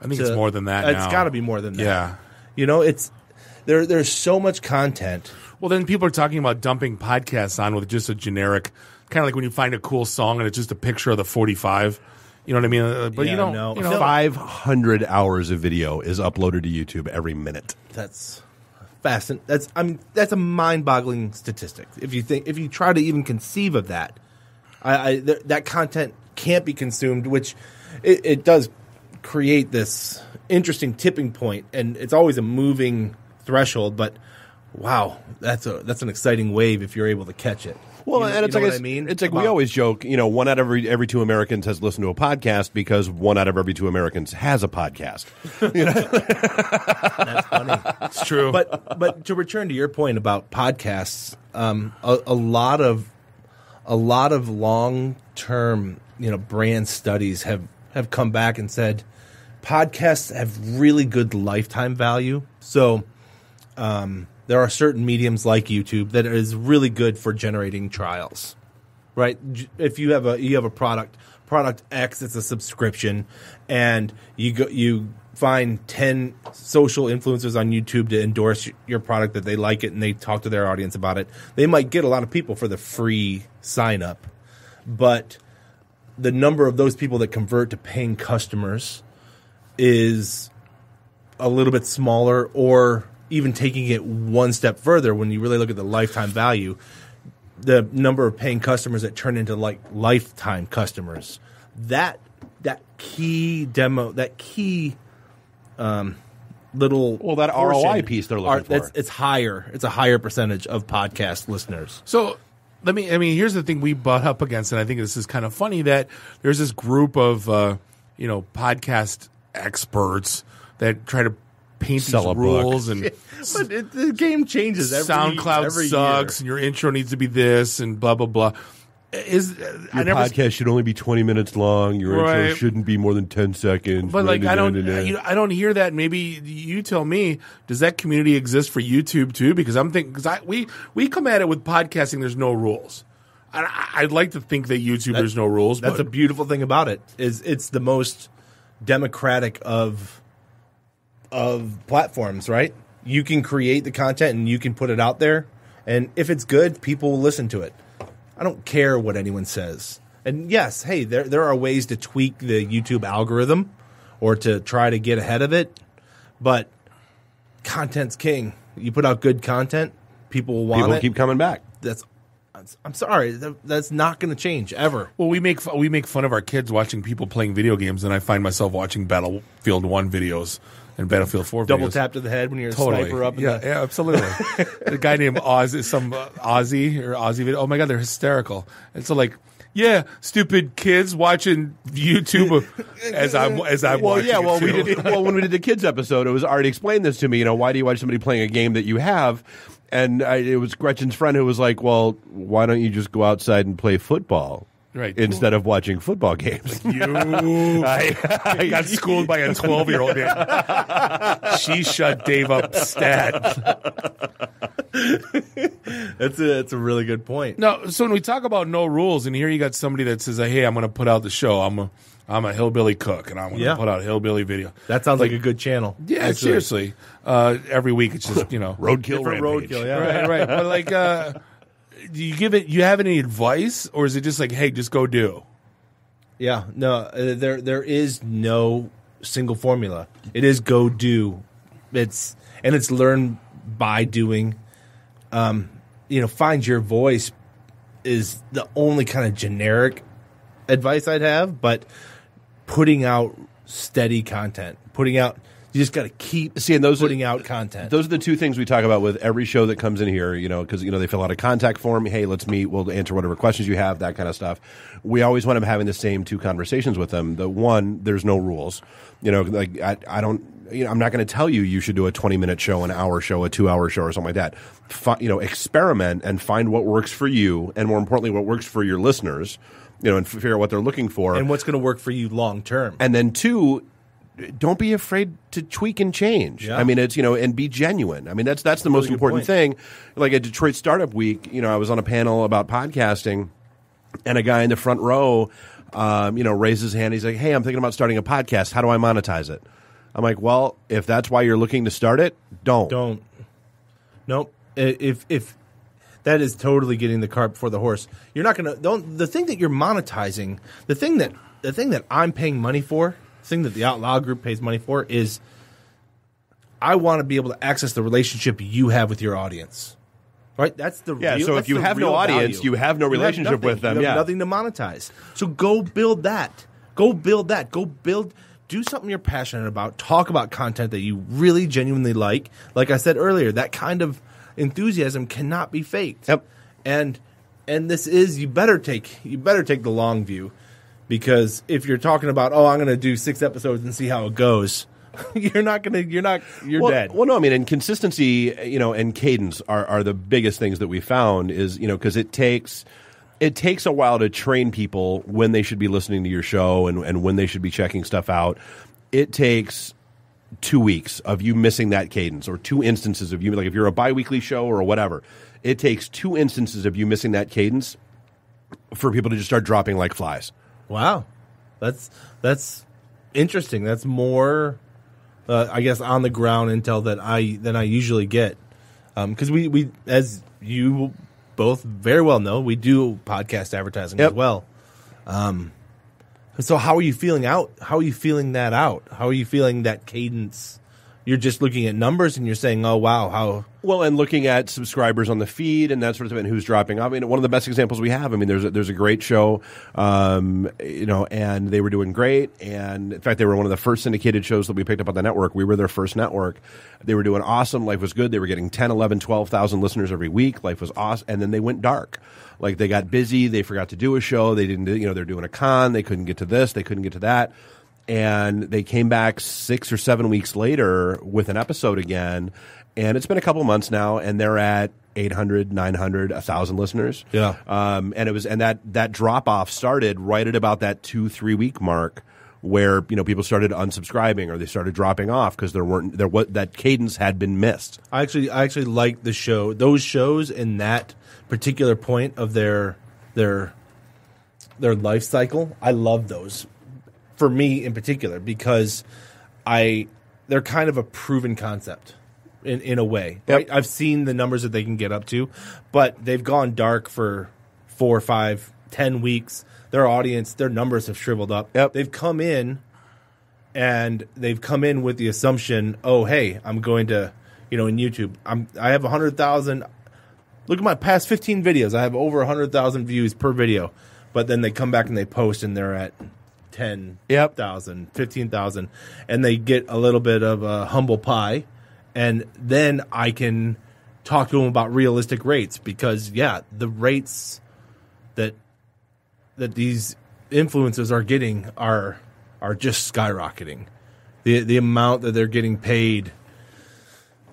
I think it's more than that It's got to be more than that. Yeah. you know it's there. There's so much content. Well, then people are talking about dumping podcasts on with just a generic, kind of like when you find a cool song and it's just a picture of the 45. You know what I mean? Uh, But you don't. no. You know, Five hundred hours of video is uploaded to YouTube every minute. That's fascinating. That's I mean that's a mind-boggling statistic. If you think if you try to even conceive of that, I, I th- that content can't be consumed, which it, it does create this interesting tipping point, and it's always a moving threshold. But wow, that's a that's an exciting wave if you're able to catch it. Well, You know- and it's you know like I mean. it's like we always joke. You know, one out of every every two Americans has listened to a podcast because one out of every two Americans has a podcast. That's funny. it's true. But but to return to your point about podcasts, um, a, a lot of a lot of long term you know brand studies have have come back and said podcasts have really good lifetime value. So um, there are certain mediums like YouTube that is really good for generating trials right? If you have a you have a product, product X, it's a subscription, and you go you find ten social influencers on YouTube to endorse your product that they like it and they talk to their audience about it. They might get a lot of people for the free sign up, but the number of those people that convert to paying customers is a little bit smaller or even taking it one step further when you really look at the lifetime value the number of paying customers that turn into like lifetime customers that that key demo that key um little Well, that ROI piece they're looking are- for. it's higher it's a higher percentage of podcast listeners So let me. I mean, here's the thing we butt up against, and I think this is kind of funny that there's this group of uh, you know podcast experts that try to paint Sell these a book. rules and but it, the game changes every SoundCloud every sucks, and your intro needs to be this, and blah blah blah. Is uh, I Your never. podcast should only be twenty minutes long. Your intro shouldn't be more than ten seconds. But like I don't, you know, I don't hear that. Maybe you tell me. Does that community exist for YouTube too? Because I'm thinking because I we we come at it with podcasting. There's no rules. I, I- I'd like to think that YouTube That- there's no rules. That's but a beautiful thing about it. Is it's the most democratic of of platforms, right? You can create the content and you can put it out there, and if it's good, people will listen to it. I don't care what anyone says. And yes, hey, there there are ways to tweak the YouTube algorithm or to try to get ahead of it, but content's king. You put out good content, people will want People it. keep coming back. That's I'm sorry, that- that's not going to change ever. Well, we make we make fun of our kids watching people playing video games, and I find myself watching Battlefield One videos and Battlefield Four. Double videos. tap to the head when you're a sniper up. Yeah, the- yeah, absolutely. the guy named Oz, some uh, Ozzy or Ozzy video. Oh my god, they're hysterical. And so like, yeah, stupid kids watching YouTube as I'm as I'm well, watching. yeah. Well, we did. Well, when we did the kids episode, it was already explained this to me. You know, why do you watch somebody playing a game that you have? And I, it was Gretchen's friend who was like, "Well, why don't you just go outside and play football?" Right. Instead of watching football games. You I, got schooled by a 12 year old. She shut Dave up stat. that's a that's a really good point. No, so when we talk about no rules, and here you got somebody that says, "Hey, I'm going to put out the show. I'm a I'm a hillbilly cook, and I'm going to Yeah. put out a hillbilly video." That sounds like, a good channel. Yeah, actually. seriously. Uh, every week it's just you know roadkill rampage. roadkill, yeah. right, right. But like, uh, do you give it? You have any advice, or is it just like, hey, just go do? Yeah, no, uh, there there is no single formula. It is go do. It's and it's learn by doing. Um, you know, find your voice is the only kind of generic advice I'd have, but putting out steady content, putting out you just got to keep seeing those putting are, out content. Those are the two things we talk about with every show that comes in here. You know, because you know they fill out a contact form. Hey, let's meet. We'll answer whatever questions you have. That kind of stuff. We always want to having the same two conversations with them. The one, there's no rules. You know, like I, I don't. You know, I'm not going to tell you you should do a 20 minute show, an hour show, a two hour show, or something like that. Fi- you know, experiment and find what works for you, and more importantly, what works for your listeners. You know, and figure out what they're looking for, and what's going to work for you long term. and then two, don't be afraid to tweak and change. Yeah. I mean, it's you know, and be genuine. I mean, that's that's the most important point. thing. Like at Detroit Startup Week, you know, I was on a panel about podcasting, and a guy in the front row, um, you know, raises his hand. He's like, "Hey, I'm thinking about starting a podcast. How do I monetize it?" I'm like, "Well, if that's why you're looking to start it, don't." Don't. Nope. If if that is totally getting the cart before the horse. You're not gonna. Don't the thing that you're monetizing. The thing that the thing that I'm paying money for. Thing that the Outlaw Group pays money for is. I want to be able to access the relationship you have with your audience. Right. That's the Yeah, real- so if you have no audience, value. you have no relationship nothing. with them, You have yeah. nothing to monetize. So go build that. Go build that. Go build. Do something you're passionate about. Talk about content that you really genuinely like. Like I said earlier, that kind of enthusiasm cannot be faked. Yep. And and this is you better take you better take the long view because if you're talking about oh I'm going to do six episodes and see how it goes, you're not going to you're not you're well, dead. Well, no, I mean, and consistency, you know, and cadence are, are the biggest things that we found. Is you know because it takes it takes a while to train people when they should be listening to your show and and when they should be checking stuff out. It takes two weeks of you missing that cadence or two instances of you like if you're a biweekly show or whatever it takes two instances of you missing that cadence for people to just start dropping like flies Wow, that's that's interesting. That's more, uh, I guess, on the ground intel that I than I usually get. Because we we as you both very well know, we do podcast advertising Yep. as well. Um, so how are you feeling out? How are you feeling that out? How are you feeling that cadence? You're just looking at numbers and you're saying, "Oh wow, how Well, and looking at subscribers on the feed and that sort of thing, and who's dropping off. I mean, one of the best examples we have. I mean, there's a, there's a great show, um, you know, and they were doing great. And in fact, they were one of the first syndicated shows that we picked up on the network. We were their first network. They were doing awesome. Life was good. They were getting 10, 11, 12,000 listeners every week. Life was awesome. And then they went dark. Like they got busy. They forgot to do a show. They didn't, you know, they're doing a con. They couldn't get to this. They couldn't get to that and they came back six or seven weeks later with an episode again and it's been a couple months now and they're at 800 900 1000 listeners Yeah. um, and it was and that that drop off started right at about that two three week mark where you know people started unsubscribing or they started dropping off because there weren't there what that cadence had been missed I actually I actually like the show. Those shows in that particular point of their their their life cycle. I love those. For me in particular because I they're kind of a proven concept in in a way. Right? I've seen the numbers that they can get up to, but they've gone dark for four, five, ten weeks. Their audience, their numbers have shriveled up. Yep. They've come in and they've come in with the assumption, oh hey, I'm going to, you know, in YouTube, I'm I have a hundred thousand. Look at my past 15 videos. I have over a 100,000 views per video. But then they come back and they post and they're at 10,000, 15,000. And they get a little bit of a humble pie. And then I can talk to them about realistic rates because, yeah, the rates that that these influencers are getting are are just skyrocketing. The the amount that they're getting paid.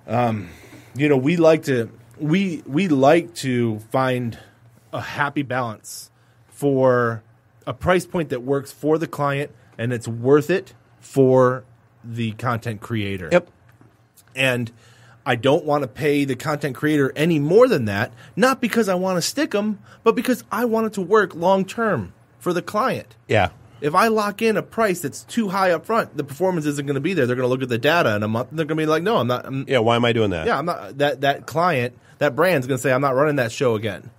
Um, you know, we like to we we like to find a happy balance for a price point that works for the client and it's worth it for the content creator. Yep. And I don't want to pay the content creator any more than that, not because I want to stick them, but because I want it to work long term for the client. Yeah. If I lock in a price that's too high up front, the performance isn't going to be there. They're going to look at the data in a month and they're going to be like, "No, I'm not." I'm, yeah, why am I doing that? Yeah, I'm not. That that client, that brand's going to say, "I'm not running that show again."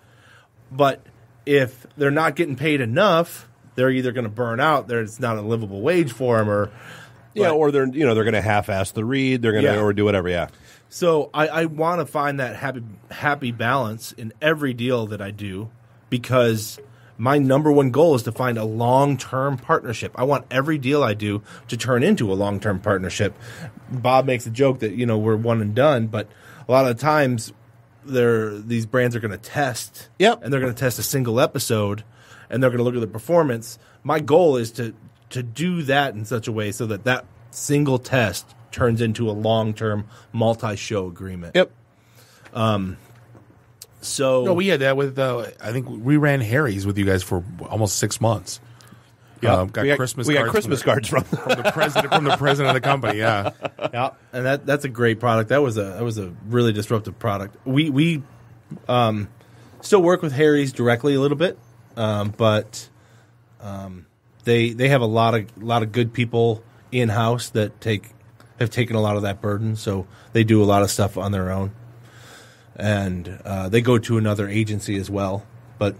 But if they're not getting paid enough, they're either going to burn out. There's not a livable wage for them, or Yeah, or they're you know they're going to half-ass the read. They're going to Yeah. or do whatever. Yeah. So I, I want to find that happy happy balance in every deal that I do because my number one goal is to find a long term partnership. I want every deal I do to turn into a long term partnership. Bob makes a joke that you know we're one and done, but a lot of times they're these brands are going to test. Yep. and they're going to test a single episode, and they're going to look at the performance. My goal is to to do that in such a way so that that single test turns into a long term multi show agreement. Yep. Um. So No, we had that with. Uh, I think we ran Harry's with you guys for almost six months. Yeah. Um, got We got- Christmas. we got cards Christmas from the, cards from- from the president from the president of the company. Yeah, yeah, and that that's a great product. That was a that was a really disruptive product. We we um, still work with Harry's directly a little bit, um, but um, they they have a lot of a lot of good people in house that take have taken a lot of that burden. So they do a lot of stuff on their own, and uh, they go to another agency as well. But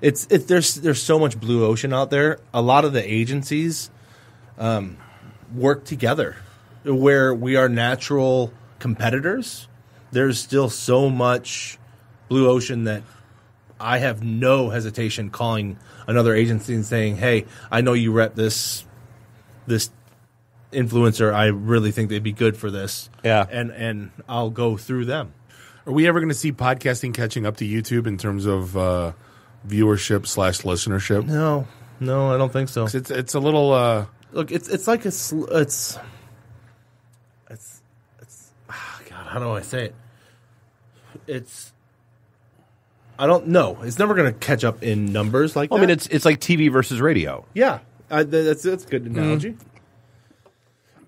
it's it's there's there's so much blue ocean out there. A lot of the agencies um, work together where we are natural competitors. There's still so much blue ocean that I have no hesitation calling another agency and saying, "Hey, I know you rep this this influencer. I really think they'd be good for this." Yeah. and and I'll go through them. Are we ever going to see podcasting catching up to YouTube in terms of uh, viewership slash listenership? No, no, I don't think so. It's it's a little. Uh, Look, it's it's like a sl- it's it's it's ah, God. How do I say it? It's I don't know. It's never going to catch up in numbers like Well, I mean, it's it's like TV versus radio. yeah, I, that's that's a good analogy.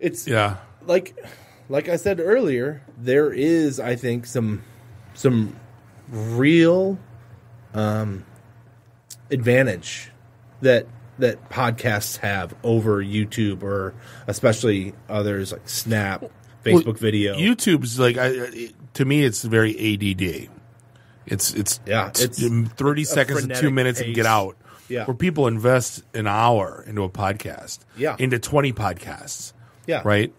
It's yeah, like like I said earlier, there is I think some some real um, advantage that that podcasts have over YouTube or especially others like Snap, Facebook Well, video. YouTube's like I, I- to me, it's very ADD. It's it's Yeah, it's, it's thirty a seconds to two frenetic minutes and get out. Yeah. where people invest an hour into a podcast. Yeah. into twenty podcasts. Yeah. right.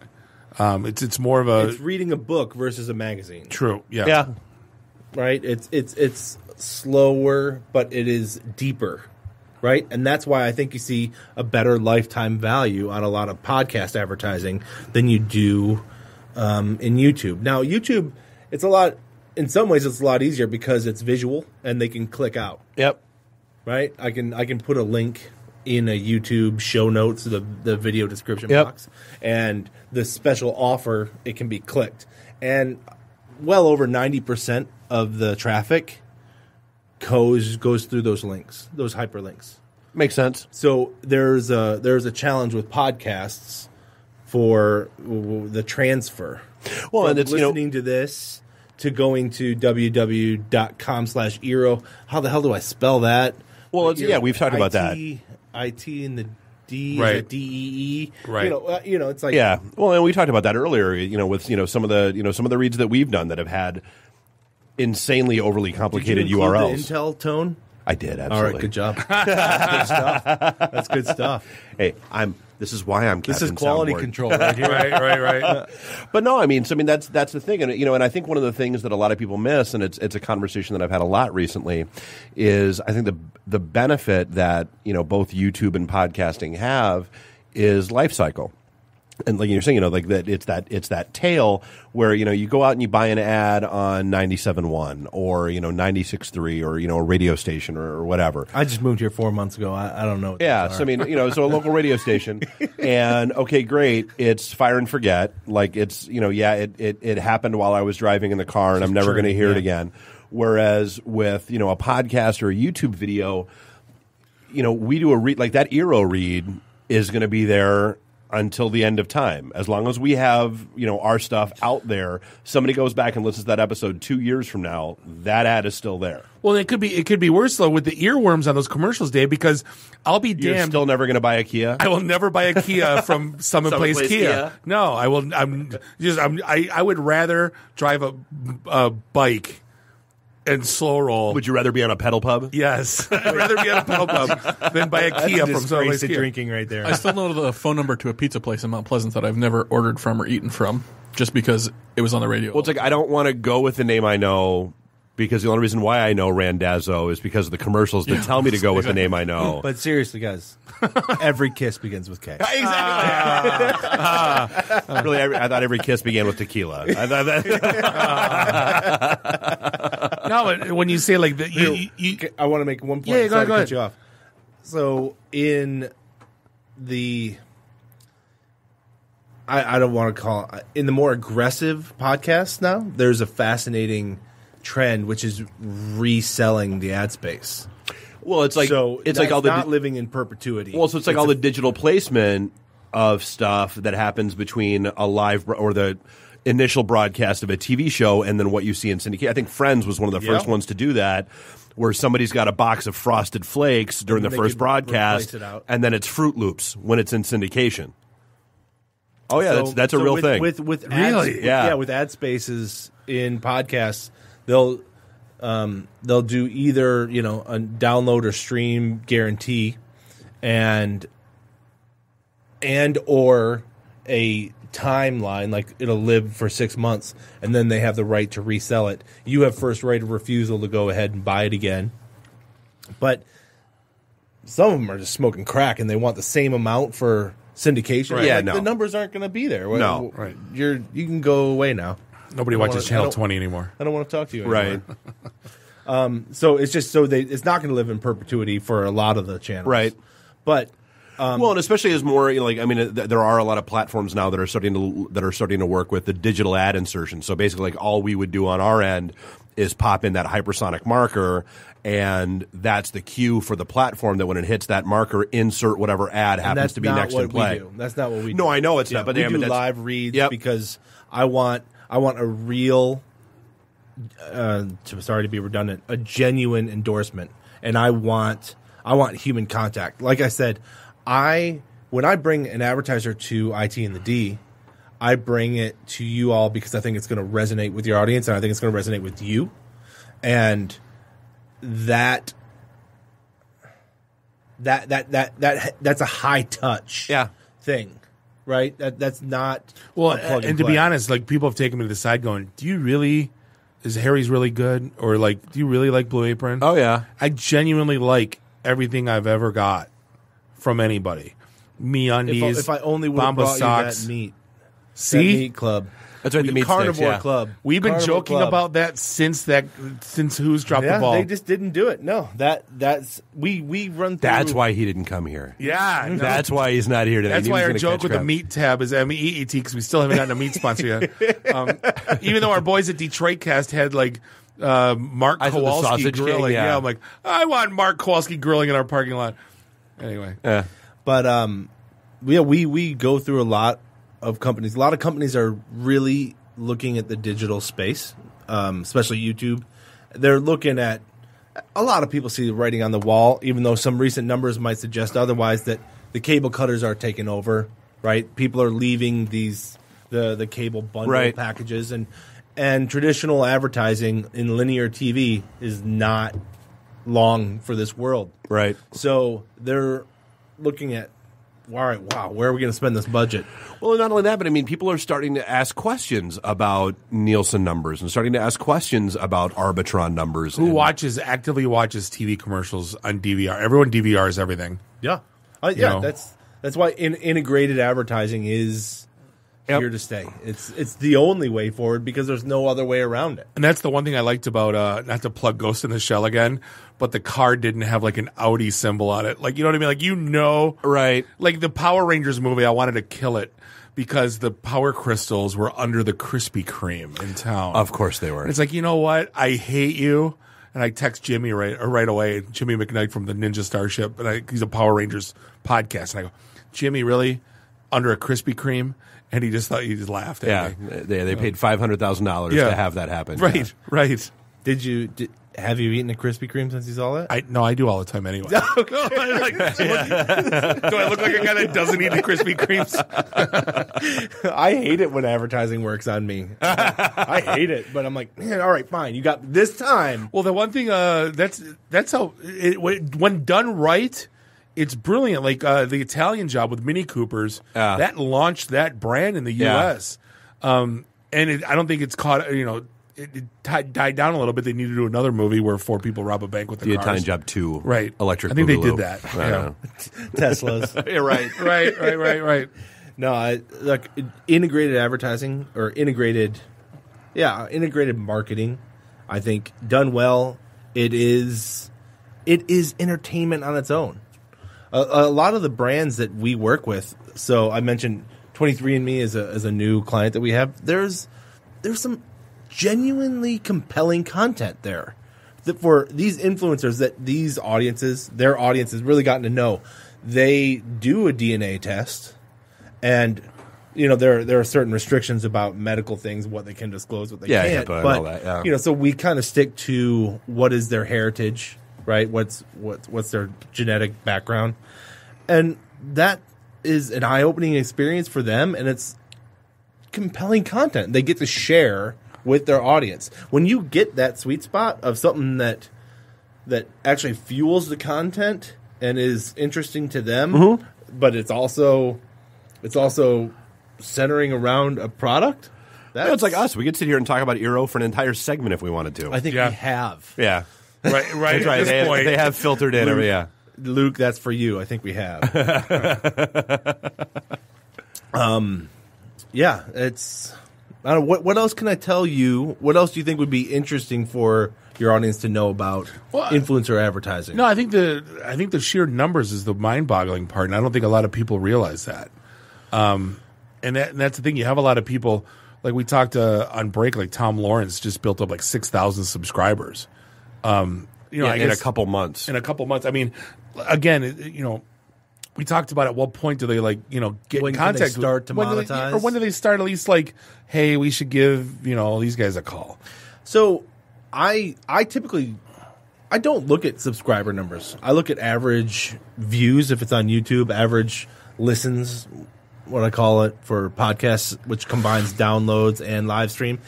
Um, it's it's more of a it's reading a book versus a magazine. true. Yeah, Yeah. right? It's it's it's slower, but it is deeper, right? And that's why I think you see a better lifetime value on a lot of podcast advertising than you do um, in YouTube. Now, YouTube, it's a lot. In some ways, it's a lot easier because it's visual and they can click out. Yep. Right? I can I can put a link in a YouTube show notes, the the video description Yep. box, and the special offer it can be clicked. And well over ninety percent of the traffic goes goes through those links, those hyperlinks. Makes sense. So there's a there's a challenge with podcasts for w- w- the transfer. Well, From and it's, you know- listening to this to going to www.com slash eero. How the hell do I spell that? Well, it's- yeah, we've talked about that. IT in the D, Right. is D E E? Right. You know, uh, you know, it's like yeah. Well, and we talked about that earlier. You know, with you know some of the you know some of the reads that we've done that have had insanely overly Did you complicated include URLs. The Intel tone. I did absolutely. All right, good job. That's good stuff. That's good stuff. Hey, I'm. This is why I'm. This is quality Soundboard. control right here. right, right, right. But no, I mean, so I mean that's that's the thing, and you know, and I think one of the things that a lot of people miss, and it's it's a conversation that I've had a lot recently, is I think the the benefit that you know both YouTube and podcasting have is life cycle. And like you're saying, you know, like that, it's that it's that tail where you know you go out and you buy an ad on 97.1 or you know 96.3 or you know a radio station or, or whatever. I just moved here four months ago. I, I don't know. What Yeah, so I mean, you know, so a local radio station, and okay, great, it's fire and forget. Like it's, you know, yeah, it it, it happened while I was driving in the car, and I'm never going to hear it again. Whereas with you know a podcast or a YouTube video, you know, we do a read like that Eero read is going to be there until the end of time. As long as we have, you know, our stuff out there, somebody goes back and listens to that episode 2 years from now, that ad is still there. Well, it could be it could be worse though with the earworms on those commercials, Dave. Because I'll be You're damned. still never going to buy a Kia. I will never buy a Kia from Summit Place Place Kia. Kia. No, I will. I'm just. I'm. I, I would rather drive a, a bike and slow roll. Would you rather be on a pedal pub? Yes, I'd rather be on a pedal pub than buy a That's Kia from Summit disgrace Place to Kia. drinking right there. I still know the phone number to a pizza place in Mount Pleasant that I've never ordered from or eaten from, just because it was on the radio. Well, it's like I don't want to go with the name I know because the only reason why I know Randazzo is because of the commercials that tell me to go with the name I know. But seriously, guys, every kiss begins with K. Exactly. really, every, I thought every kiss began with tequila. I thought that. No, but when you say like the, you, you, you, I want to make one point. Yeah, go Sorry ahead, to go cut ahead. you off. So in the, I, I don't want to call in the more aggressive podcasts now. There's a fascinating trend which is reselling the ad space. well, it's like so it's like all the not living in perpetuity. well, so it's like all the digital placement of stuff that happens between a live or the initial broadcast of a TV show and then what you see in syndicate. I think Friends was one of the first Yeah. ones to do that. Where somebody's got a box of frosted flakes during the they first broadcast, and then it's Fruit Loops when it's in syndication. Oh yeah, So- that's that's a so real with, thing. With with Really? ads, Yeah. yeah, with ad spaces in podcasts, they'll um, they'll do either you know a download or stream guarantee, and and or a timeline like it'll live for six months, and then they have the right to resell it. You have first right of refusal to go ahead and buy it again, but some of them are just smoking crack and they want the same amount for syndication. Right. Yeah, Like, no. the numbers aren't going to be there. Well, No. right. You're you can go away now. nobody watches wanna- Channel Twenty anymore. I don't want to talk to you. Anymore. right. Um, so it's just so they it's not going to live in perpetuity for a lot of the channels. Right. But well, and especially as more you know, like I mean, th- there are a lot of platforms now that are starting to that are starting to work with the digital ad insertion. So basically, like all we would do on our end is pop in that hypersonic marker, and that's the cue for the platform that when it hits that marker, insert whatever ad happens to be next in play. we do. That's not what we. Do. No. I know it's Yeah, not, but we do live reads Yep. because I want I want a real. Uh, to, sorry to be redundant, a genuine endorsement, and I want I want human contact. Like I said, I when I bring an advertiser to IT and the D, I bring it to you all because I think it's going to resonate with your audience, and I think it's going to resonate with you, and that that that that that that's a high touch Yeah. thing, right? That that's not Well, a plug and to be honest, like people have taken me to the side, going, "Do you really? Is Harry's really good? Or like, do you really like Blue Apron? Oh yeah, I genuinely like everything I've ever got from anybody. Me if, I- undies, if I only would have Bombas brought socks. you that meat, that See, meat club. That's right, the We- meat sticks, carnivore yeah. club. we've been Carnivore joking club. about that since that since who's dropped yeah, the ball. they just didn't do it. No, that that's we we run. Through, That's why he didn't come here. yeah, no. That's why he's not here today. That's He why was our joke catch with the meat tab is MEET because we still haven't gotten a meat sponsor yet. Um, even though our boys at Detroit Cast had like uh, Mark I Kowalski Sausage King, grilling. yeah. I'm like, I want Mark Kowalski grilling in our parking lot. Anyway, Yeah. But um, yeah, we we go through a lot of companies. A lot of companies are really looking at the digital space, um, especially YouTube. They're looking at a lot of people see the writing on the wall, even though some recent numbers might suggest otherwise. That the cable cutters are taking over, right? People are leaving these the the cable bundle Right. packages and and traditional advertising in linear TV is not long for this world. Right. So they're looking at all right, wow, where are we going to spend this budget? Well, not only that, but I mean, people are starting to ask questions about Nielsen numbers and starting to ask questions about Arbitron numbers. Who and- watches actively watches TV commercials on DVR? Everyone DVRs everything. Yeah, uh, yeah, know? that's that's why in, integrated advertising is here to stay. It's it's the only way forward because there's no other way around it. And that's the one thing I liked about uh not to plug Ghost in the Shell again, but the card didn't have like an Audi symbol on it. Like you know what I mean? Like you know Right. Like the Power Rangers movie, I wanted to kill it because the power crystals were under the Krispy Kreme in town. Of course they were. And it's like, you know what? I hate you. And I text Jimmy right right away, Jimmy McKnight from the Ninja Starship, and I, he's a Power Rangers podcast, and I go, Jimmy, really under a Krispy Kreme? And he just thought he just laughed. At it. Yeah, me. they, they paid five hundred thousand dollars Yeah. to have that happen. Right, Yeah. right. Did you did, have you eaten a Krispy Kreme since you saw that? I no, I do all the time anyway. Like, do I look like a guy that doesn't eat the Krispy Kremes? I hate it when advertising works on me. I hate it, but I'm like, man, all right, fine. You got this time. Well, the one thing uh, that's that's how it, when done right, it's brilliant. Like uh, the Italian job with Mini Coopers Yeah. that launched that brand in the Yeah. U.S. Um, and it, I don't think it's caught. You know, it, it ti- died down a little bit. They need to do another movie where four people rob a bank with The their cars. Italian Job Two, Right. Electric. I think they did that. Yeah. know. Teslas. Yeah, right. right, right, right, right. No, I like integrated advertising or integrated, yeah, integrated marketing. I think done well, it is, it is entertainment on its own. A, a lot of the brands that we work with. So I mentioned 23andMe as a as a new client that we have. There's there's some genuinely compelling content there that for these influencers that these audiences, their audiences really gotten to know. They do a DNA test and you know there there are certain restrictions about medical things, what they can disclose, what they Yeah, can't. And but all that, yeah. you know, so we kind of stick to what is their heritage, right? What's what what's their genetic background, and that is an eye opening experience for them, and it's compelling content. They get to share with their audience. When you get that sweet spot of something that that actually fuels the content and is interesting to them, Mm-hmm. but it's also it's also centering around a product. Yeah, it's like us. We could sit here and talk about Eero for an entire segment if we wanted to. I think we have. Yeah. Right, right. That's at right. this They have, they have filtered in. Luke, every yeah. Luke, that's for you. I think we have. um, yeah, it's. I don't know, what what else can I tell you? What else do you think would be interesting for your audience to know about Well, influencer advertising? No, I think the I think the sheer numbers is the mind-boggling part, and I don't think a lot of people realize that. Um, and, that, and that's the thing. You have a lot of people like we talked uh, on break. Like Tom Lawrence just built up like six thousand subscribers. Um, you know, Yeah, I in a couple months. In a couple months. I mean, again, you know, we talked about at what point do they like you know get When in contact? start to do they- monetize? or when do they start at least like, hey, we should give you know these guys a call. So I I typically I don't look at subscriber numbers. I look at average views if it's on YouTube, average listens, what I call it for podcasts, which combines downloads and live stream.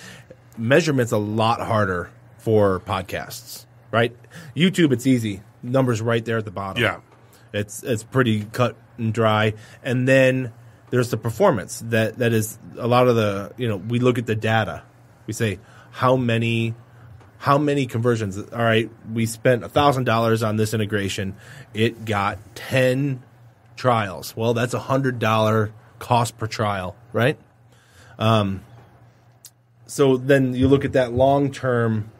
Measurement's a lot harder for podcasts, right? YouTube, it's easy. Numbers right there at the bottom. Yeah. It's it's pretty cut and dry. And then there's the performance that that is a lot of the you know we look at the data. We say how many how many conversions. All right, we spent a thousand dollars on this integration. It got ten trials. Well, that's a hundred dollar cost per trial, right? Um. So then you look at that long term.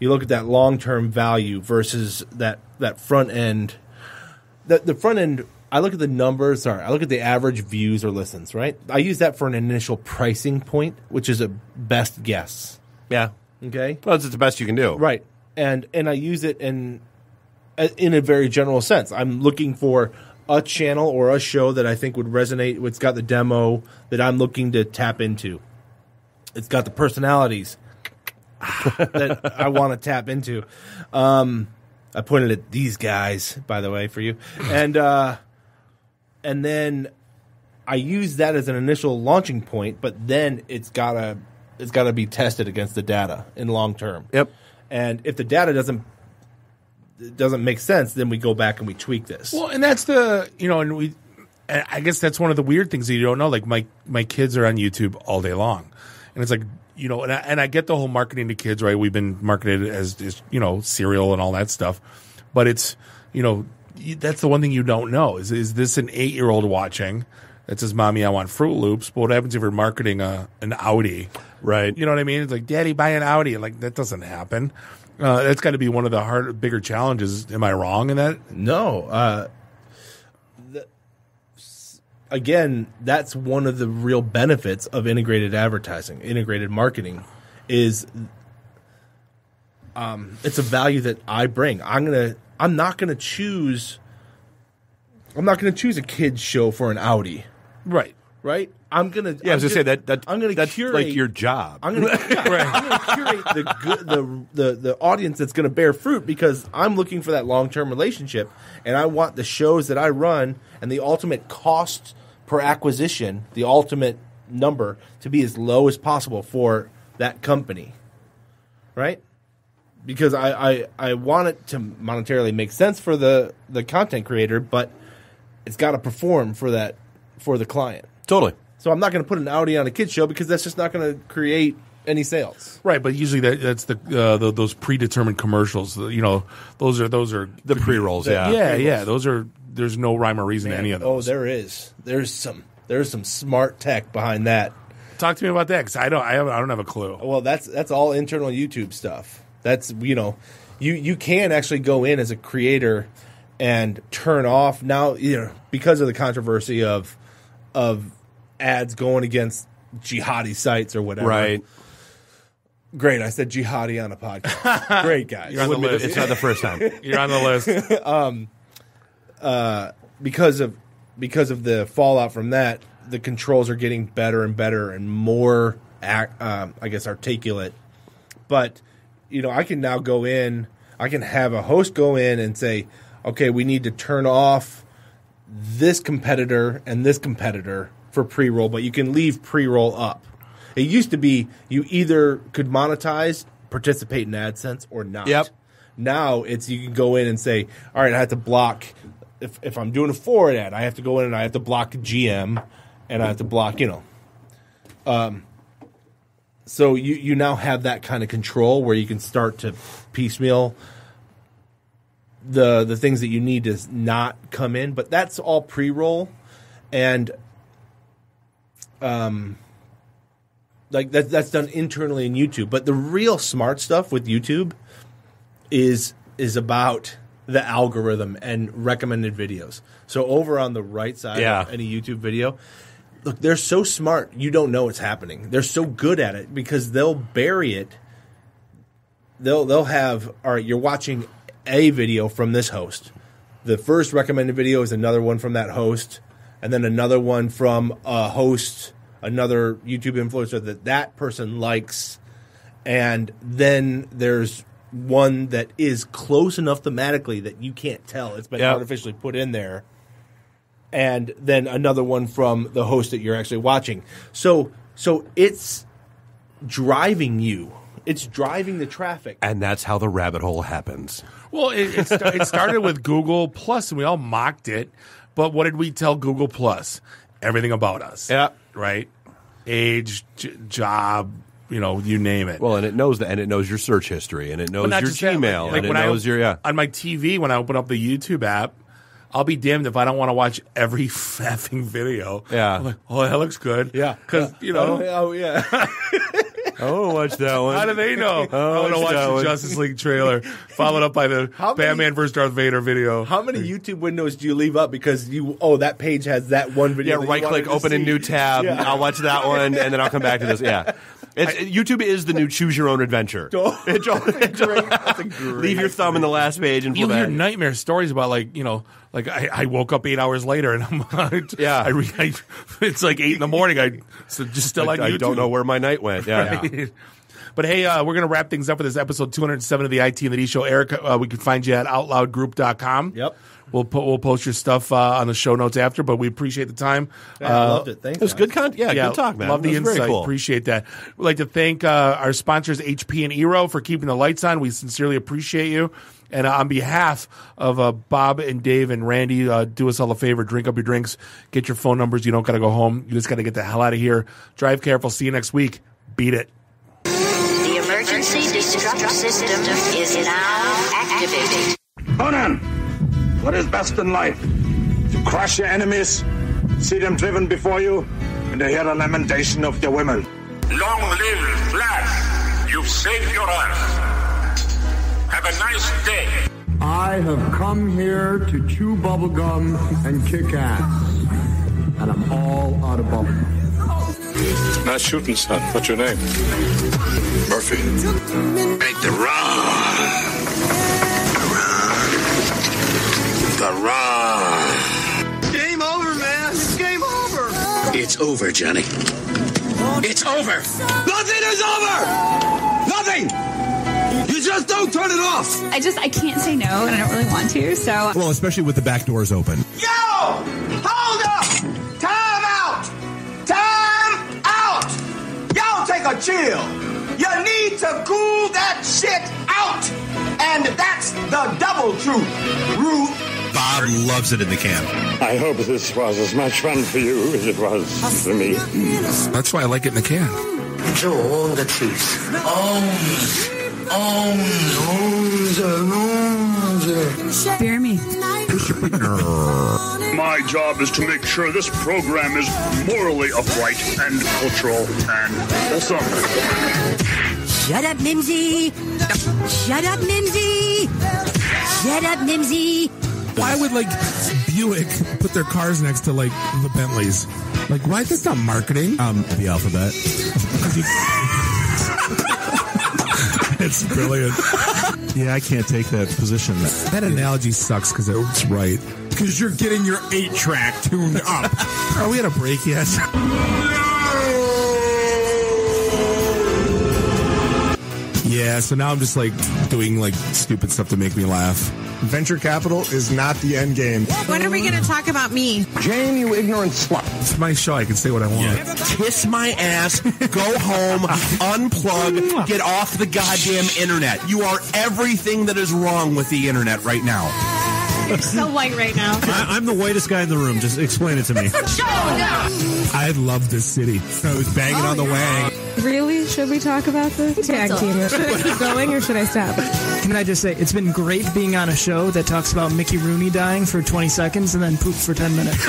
You look at that long term value versus that that front end the the front end I look at the numbers, sorry, I look at the average views or listens, right? I use that for an initial pricing point, which is a best guess. Yeah. Okay. Well, it's the best you can do. Right. And and I use it in in a very general sense. I'm looking for a channel or a show that I think would resonate. It's got the demo that I'm looking to tap into. It's got the personalities that I want to tap into. Um, I pointed at these guys, by the way, for you, and uh, and then I use that as an initial launching point, but then it's gotta it's gotta be tested against the data in long term. Yep. And if the data doesn't doesn't make sense, then we go back and we tweak this. Well, and that's the you know, and we, I guess that's one of the weird things that you don't know. Like my my kids are on YouTube all day long, and it's like you know, and I, and I get the whole marketing to kids, right? We've been marketed as, as you know cereal and all that stuff, but it's you know that's the one thing you don't know is is this an eight year old watching that says, "Mommy, I want Fruit Loops," but what happens if you're marketing a an Audi? Right. You know what I mean? It's like, Daddy, buy an Audi. Like that doesn't happen. Uh, that's got to be one of the hard, bigger challenges. Am I wrong in that? No. Uh, again, that's one of the real benefits of integrated advertising, integrated marketing, is um, it's a value that I bring. I'm gonna. I'm not gonna choose. I'm not gonna choose a kids show for an Audi. Right. Right. I'm gonna. Yeah, I was I'm gonna say just- that. that I'm gonna that's curate like your job. I'm gonna, yeah, I'm gonna curate the, good, the the the audience that's gonna bear fruit because I'm looking for that long term relationship, and I want the shows that I run and the ultimate cost per acquisition, the ultimate number, to be as low as possible for that company, right? Because I, I, I want it to monetarily make sense for the, the content creator, but it's got to perform for that for the client. Totally. So I'm not going to put an Audi on a kids show because that's just not going to create any sales. Right, but usually that, that's the, uh, the those predetermined commercials. You know, those are those are The pre-rolls, yeah. yeah, Pre-rolls. yeah. Those are there's no rhyme or reason to any of this. Oh, there is. There's some. There's some smart tech behind that. Talk to me about that because I don't I, have, I don't have a clue. Well, that's that's all internal YouTube stuff. That's you know, you you can actually go in as a creator and turn off now. You know, because of the controversy of of ads going against jihadi sites or whatever. Right. Great. I said jihadi on a podcast. Great guys. You're on the list. It's not the first time. You're on the list. um, uh, because of because of the fallout from that, the controls are getting better and better and more, ac um, I guess, articulate. But you know, I can now go in. I can have a host go in and say, "Okay, we need to turn off this competitor and this competitor for pre-roll, but you can leave pre-roll up." It used to be you either could monetize, participate in AdSense, or not. Yep. Now it's you can go in and say, all right, I have to block. If if I'm doing a forward ad, I have to go in and I have to block GM, and I have to block, you know. Um. So you you now have that kind of control where you can start to piecemeal the the things that you need to not come in, but that's all pre-roll, and um like that that's done internally in YouTube. But the real smart stuff with YouTube is is about the algorithm and recommended videos. So over on the right side Yeah. of any YouTube video, look, they're so smart, you don't know what's happening. They're so good at it because they'll bury it. They'll they'll have all right, you're watching a video from this host. The first recommended video is another one from that host, and then another one from a host, another YouTube influencer that that person likes, and then there's one that is close enough thematically that you can't tell it's been Yep. artificially put in there, and then another one from the host that you're actually watching. So so it's driving you. It's driving the traffic. And that's how the rabbit hole happens. Well, it, it, sta- it started with Google Plus, and we all mocked it. But what did we tell Google Plus? Everything about us. Yeah. Right. Age, j- job, you know, you name it. Well, and it knows that, and it knows your search history, and it knows your just that, Gmail, like and it when I- your yeah. on my TV when I open up the YouTube app. I'll be damned if I don't want to watch every faffing video. Yeah. I'm like, oh, that looks good. Yeah. because you know, Oh, oh yeah. I want to watch that one. How do they know? Oh, I want to watch watch the one. Justice League trailer, followed up by the many- Batman vs. Darth Vader video. How many YouTube windows do you leave up because you oh that page has that one video? Yeah, right click, wanted to open a new tab. Yeah. I'll watch that one, and then I'll come back to this. Yeah, it's, YouTube is the new choose your own adventure. Oh, It's it's all- great. That's a great leave your thumb in the last page and You'll hear back. nightmare stories about like you know like I, I woke up eight hours later and I'm Yeah. I, I it's like eight in the morning I so just still I, on I YouTube. don't know where my night went. Yeah. Right. But hey, uh, we're going to wrap things up with this episode 207 of the IT in the D Show. Eric, uh, we can find you at OutLoudGroup.com. Yep. We'll po- we'll post your stuff uh, on the show notes after. But we appreciate the time. Yeah, I loved it. Thanks, It was guys. good content. Yeah, good talk, man. Love the It very insight. cool. Appreciate that. We'd like to thank uh, our sponsors, HP and Eero, for keeping the lights on. We sincerely appreciate you. And uh, on behalf of uh, Bob and Dave and Randy, uh, do us all a favor: drink up your drinks, get your phone numbers. You don't got to go home. You just got to get the hell out of here. Drive careful. See you next week. Beat it. The emergency destruct system is now activated. Conan, what is best in life? To crush your enemies, see them driven before you, and to hear the lamentation of your women. Long live Flash! You've saved your ass. Have a nice day. I have come here to chew bubblegum and kick ass. And I'm all out of bubblegum. Nice shooting, son. What's your name? Murphy. Make the run. The run. Game over, man. It's game over. It's over, Johnny. It's over. Nothing is over. Nothing. You just don't turn it off. I just I can't say no, and I don't really want to. So Well, especially with the back doors open. Yo! Hold up! Time out! Time out! Y'all take a chill. You need to cool that shit out. And that's the double truth. Ruth. Bob loves it in the can. I hope this was as much fun for you as it was for me. That's why I like it in the can. Show all the truth. Ohms. Ohms. Ohms. Fear me. My job is to make sure this program is morally upright and cultural and wholesome. Shut up, Mimsy! Shut up, Mimsy! Shut up, Mimsy! Why would like Buick put their cars next to like the Bentleys? Like, why? That's not marketing. Um, the alphabet. it's brilliant. Yeah, I can't take that position. That analogy sucks because it's right. Because you're getting your eight track tuned up. Are we at a break yet? Yeah, so now I'm just like doing like stupid stuff to make me laugh. Venture capital is not the end game. When are we going to talk about me? Jane, you ignorant slut. It's my show. I can say what I want. Kiss my ass, go home, unplug, get off the goddamn internet. You are everything that is wrong with the internet right now. You're so white right now. I, I'm the whitest guy in the room. Just explain it to me. I love this city. I was banging on the wang. Really? Should we talk about this? Tag team. Should I keep going or should I stop? Can I just say, it's been great being on a show that talks about Mickey Rooney dying for 20 seconds and then poop for 10 minutes.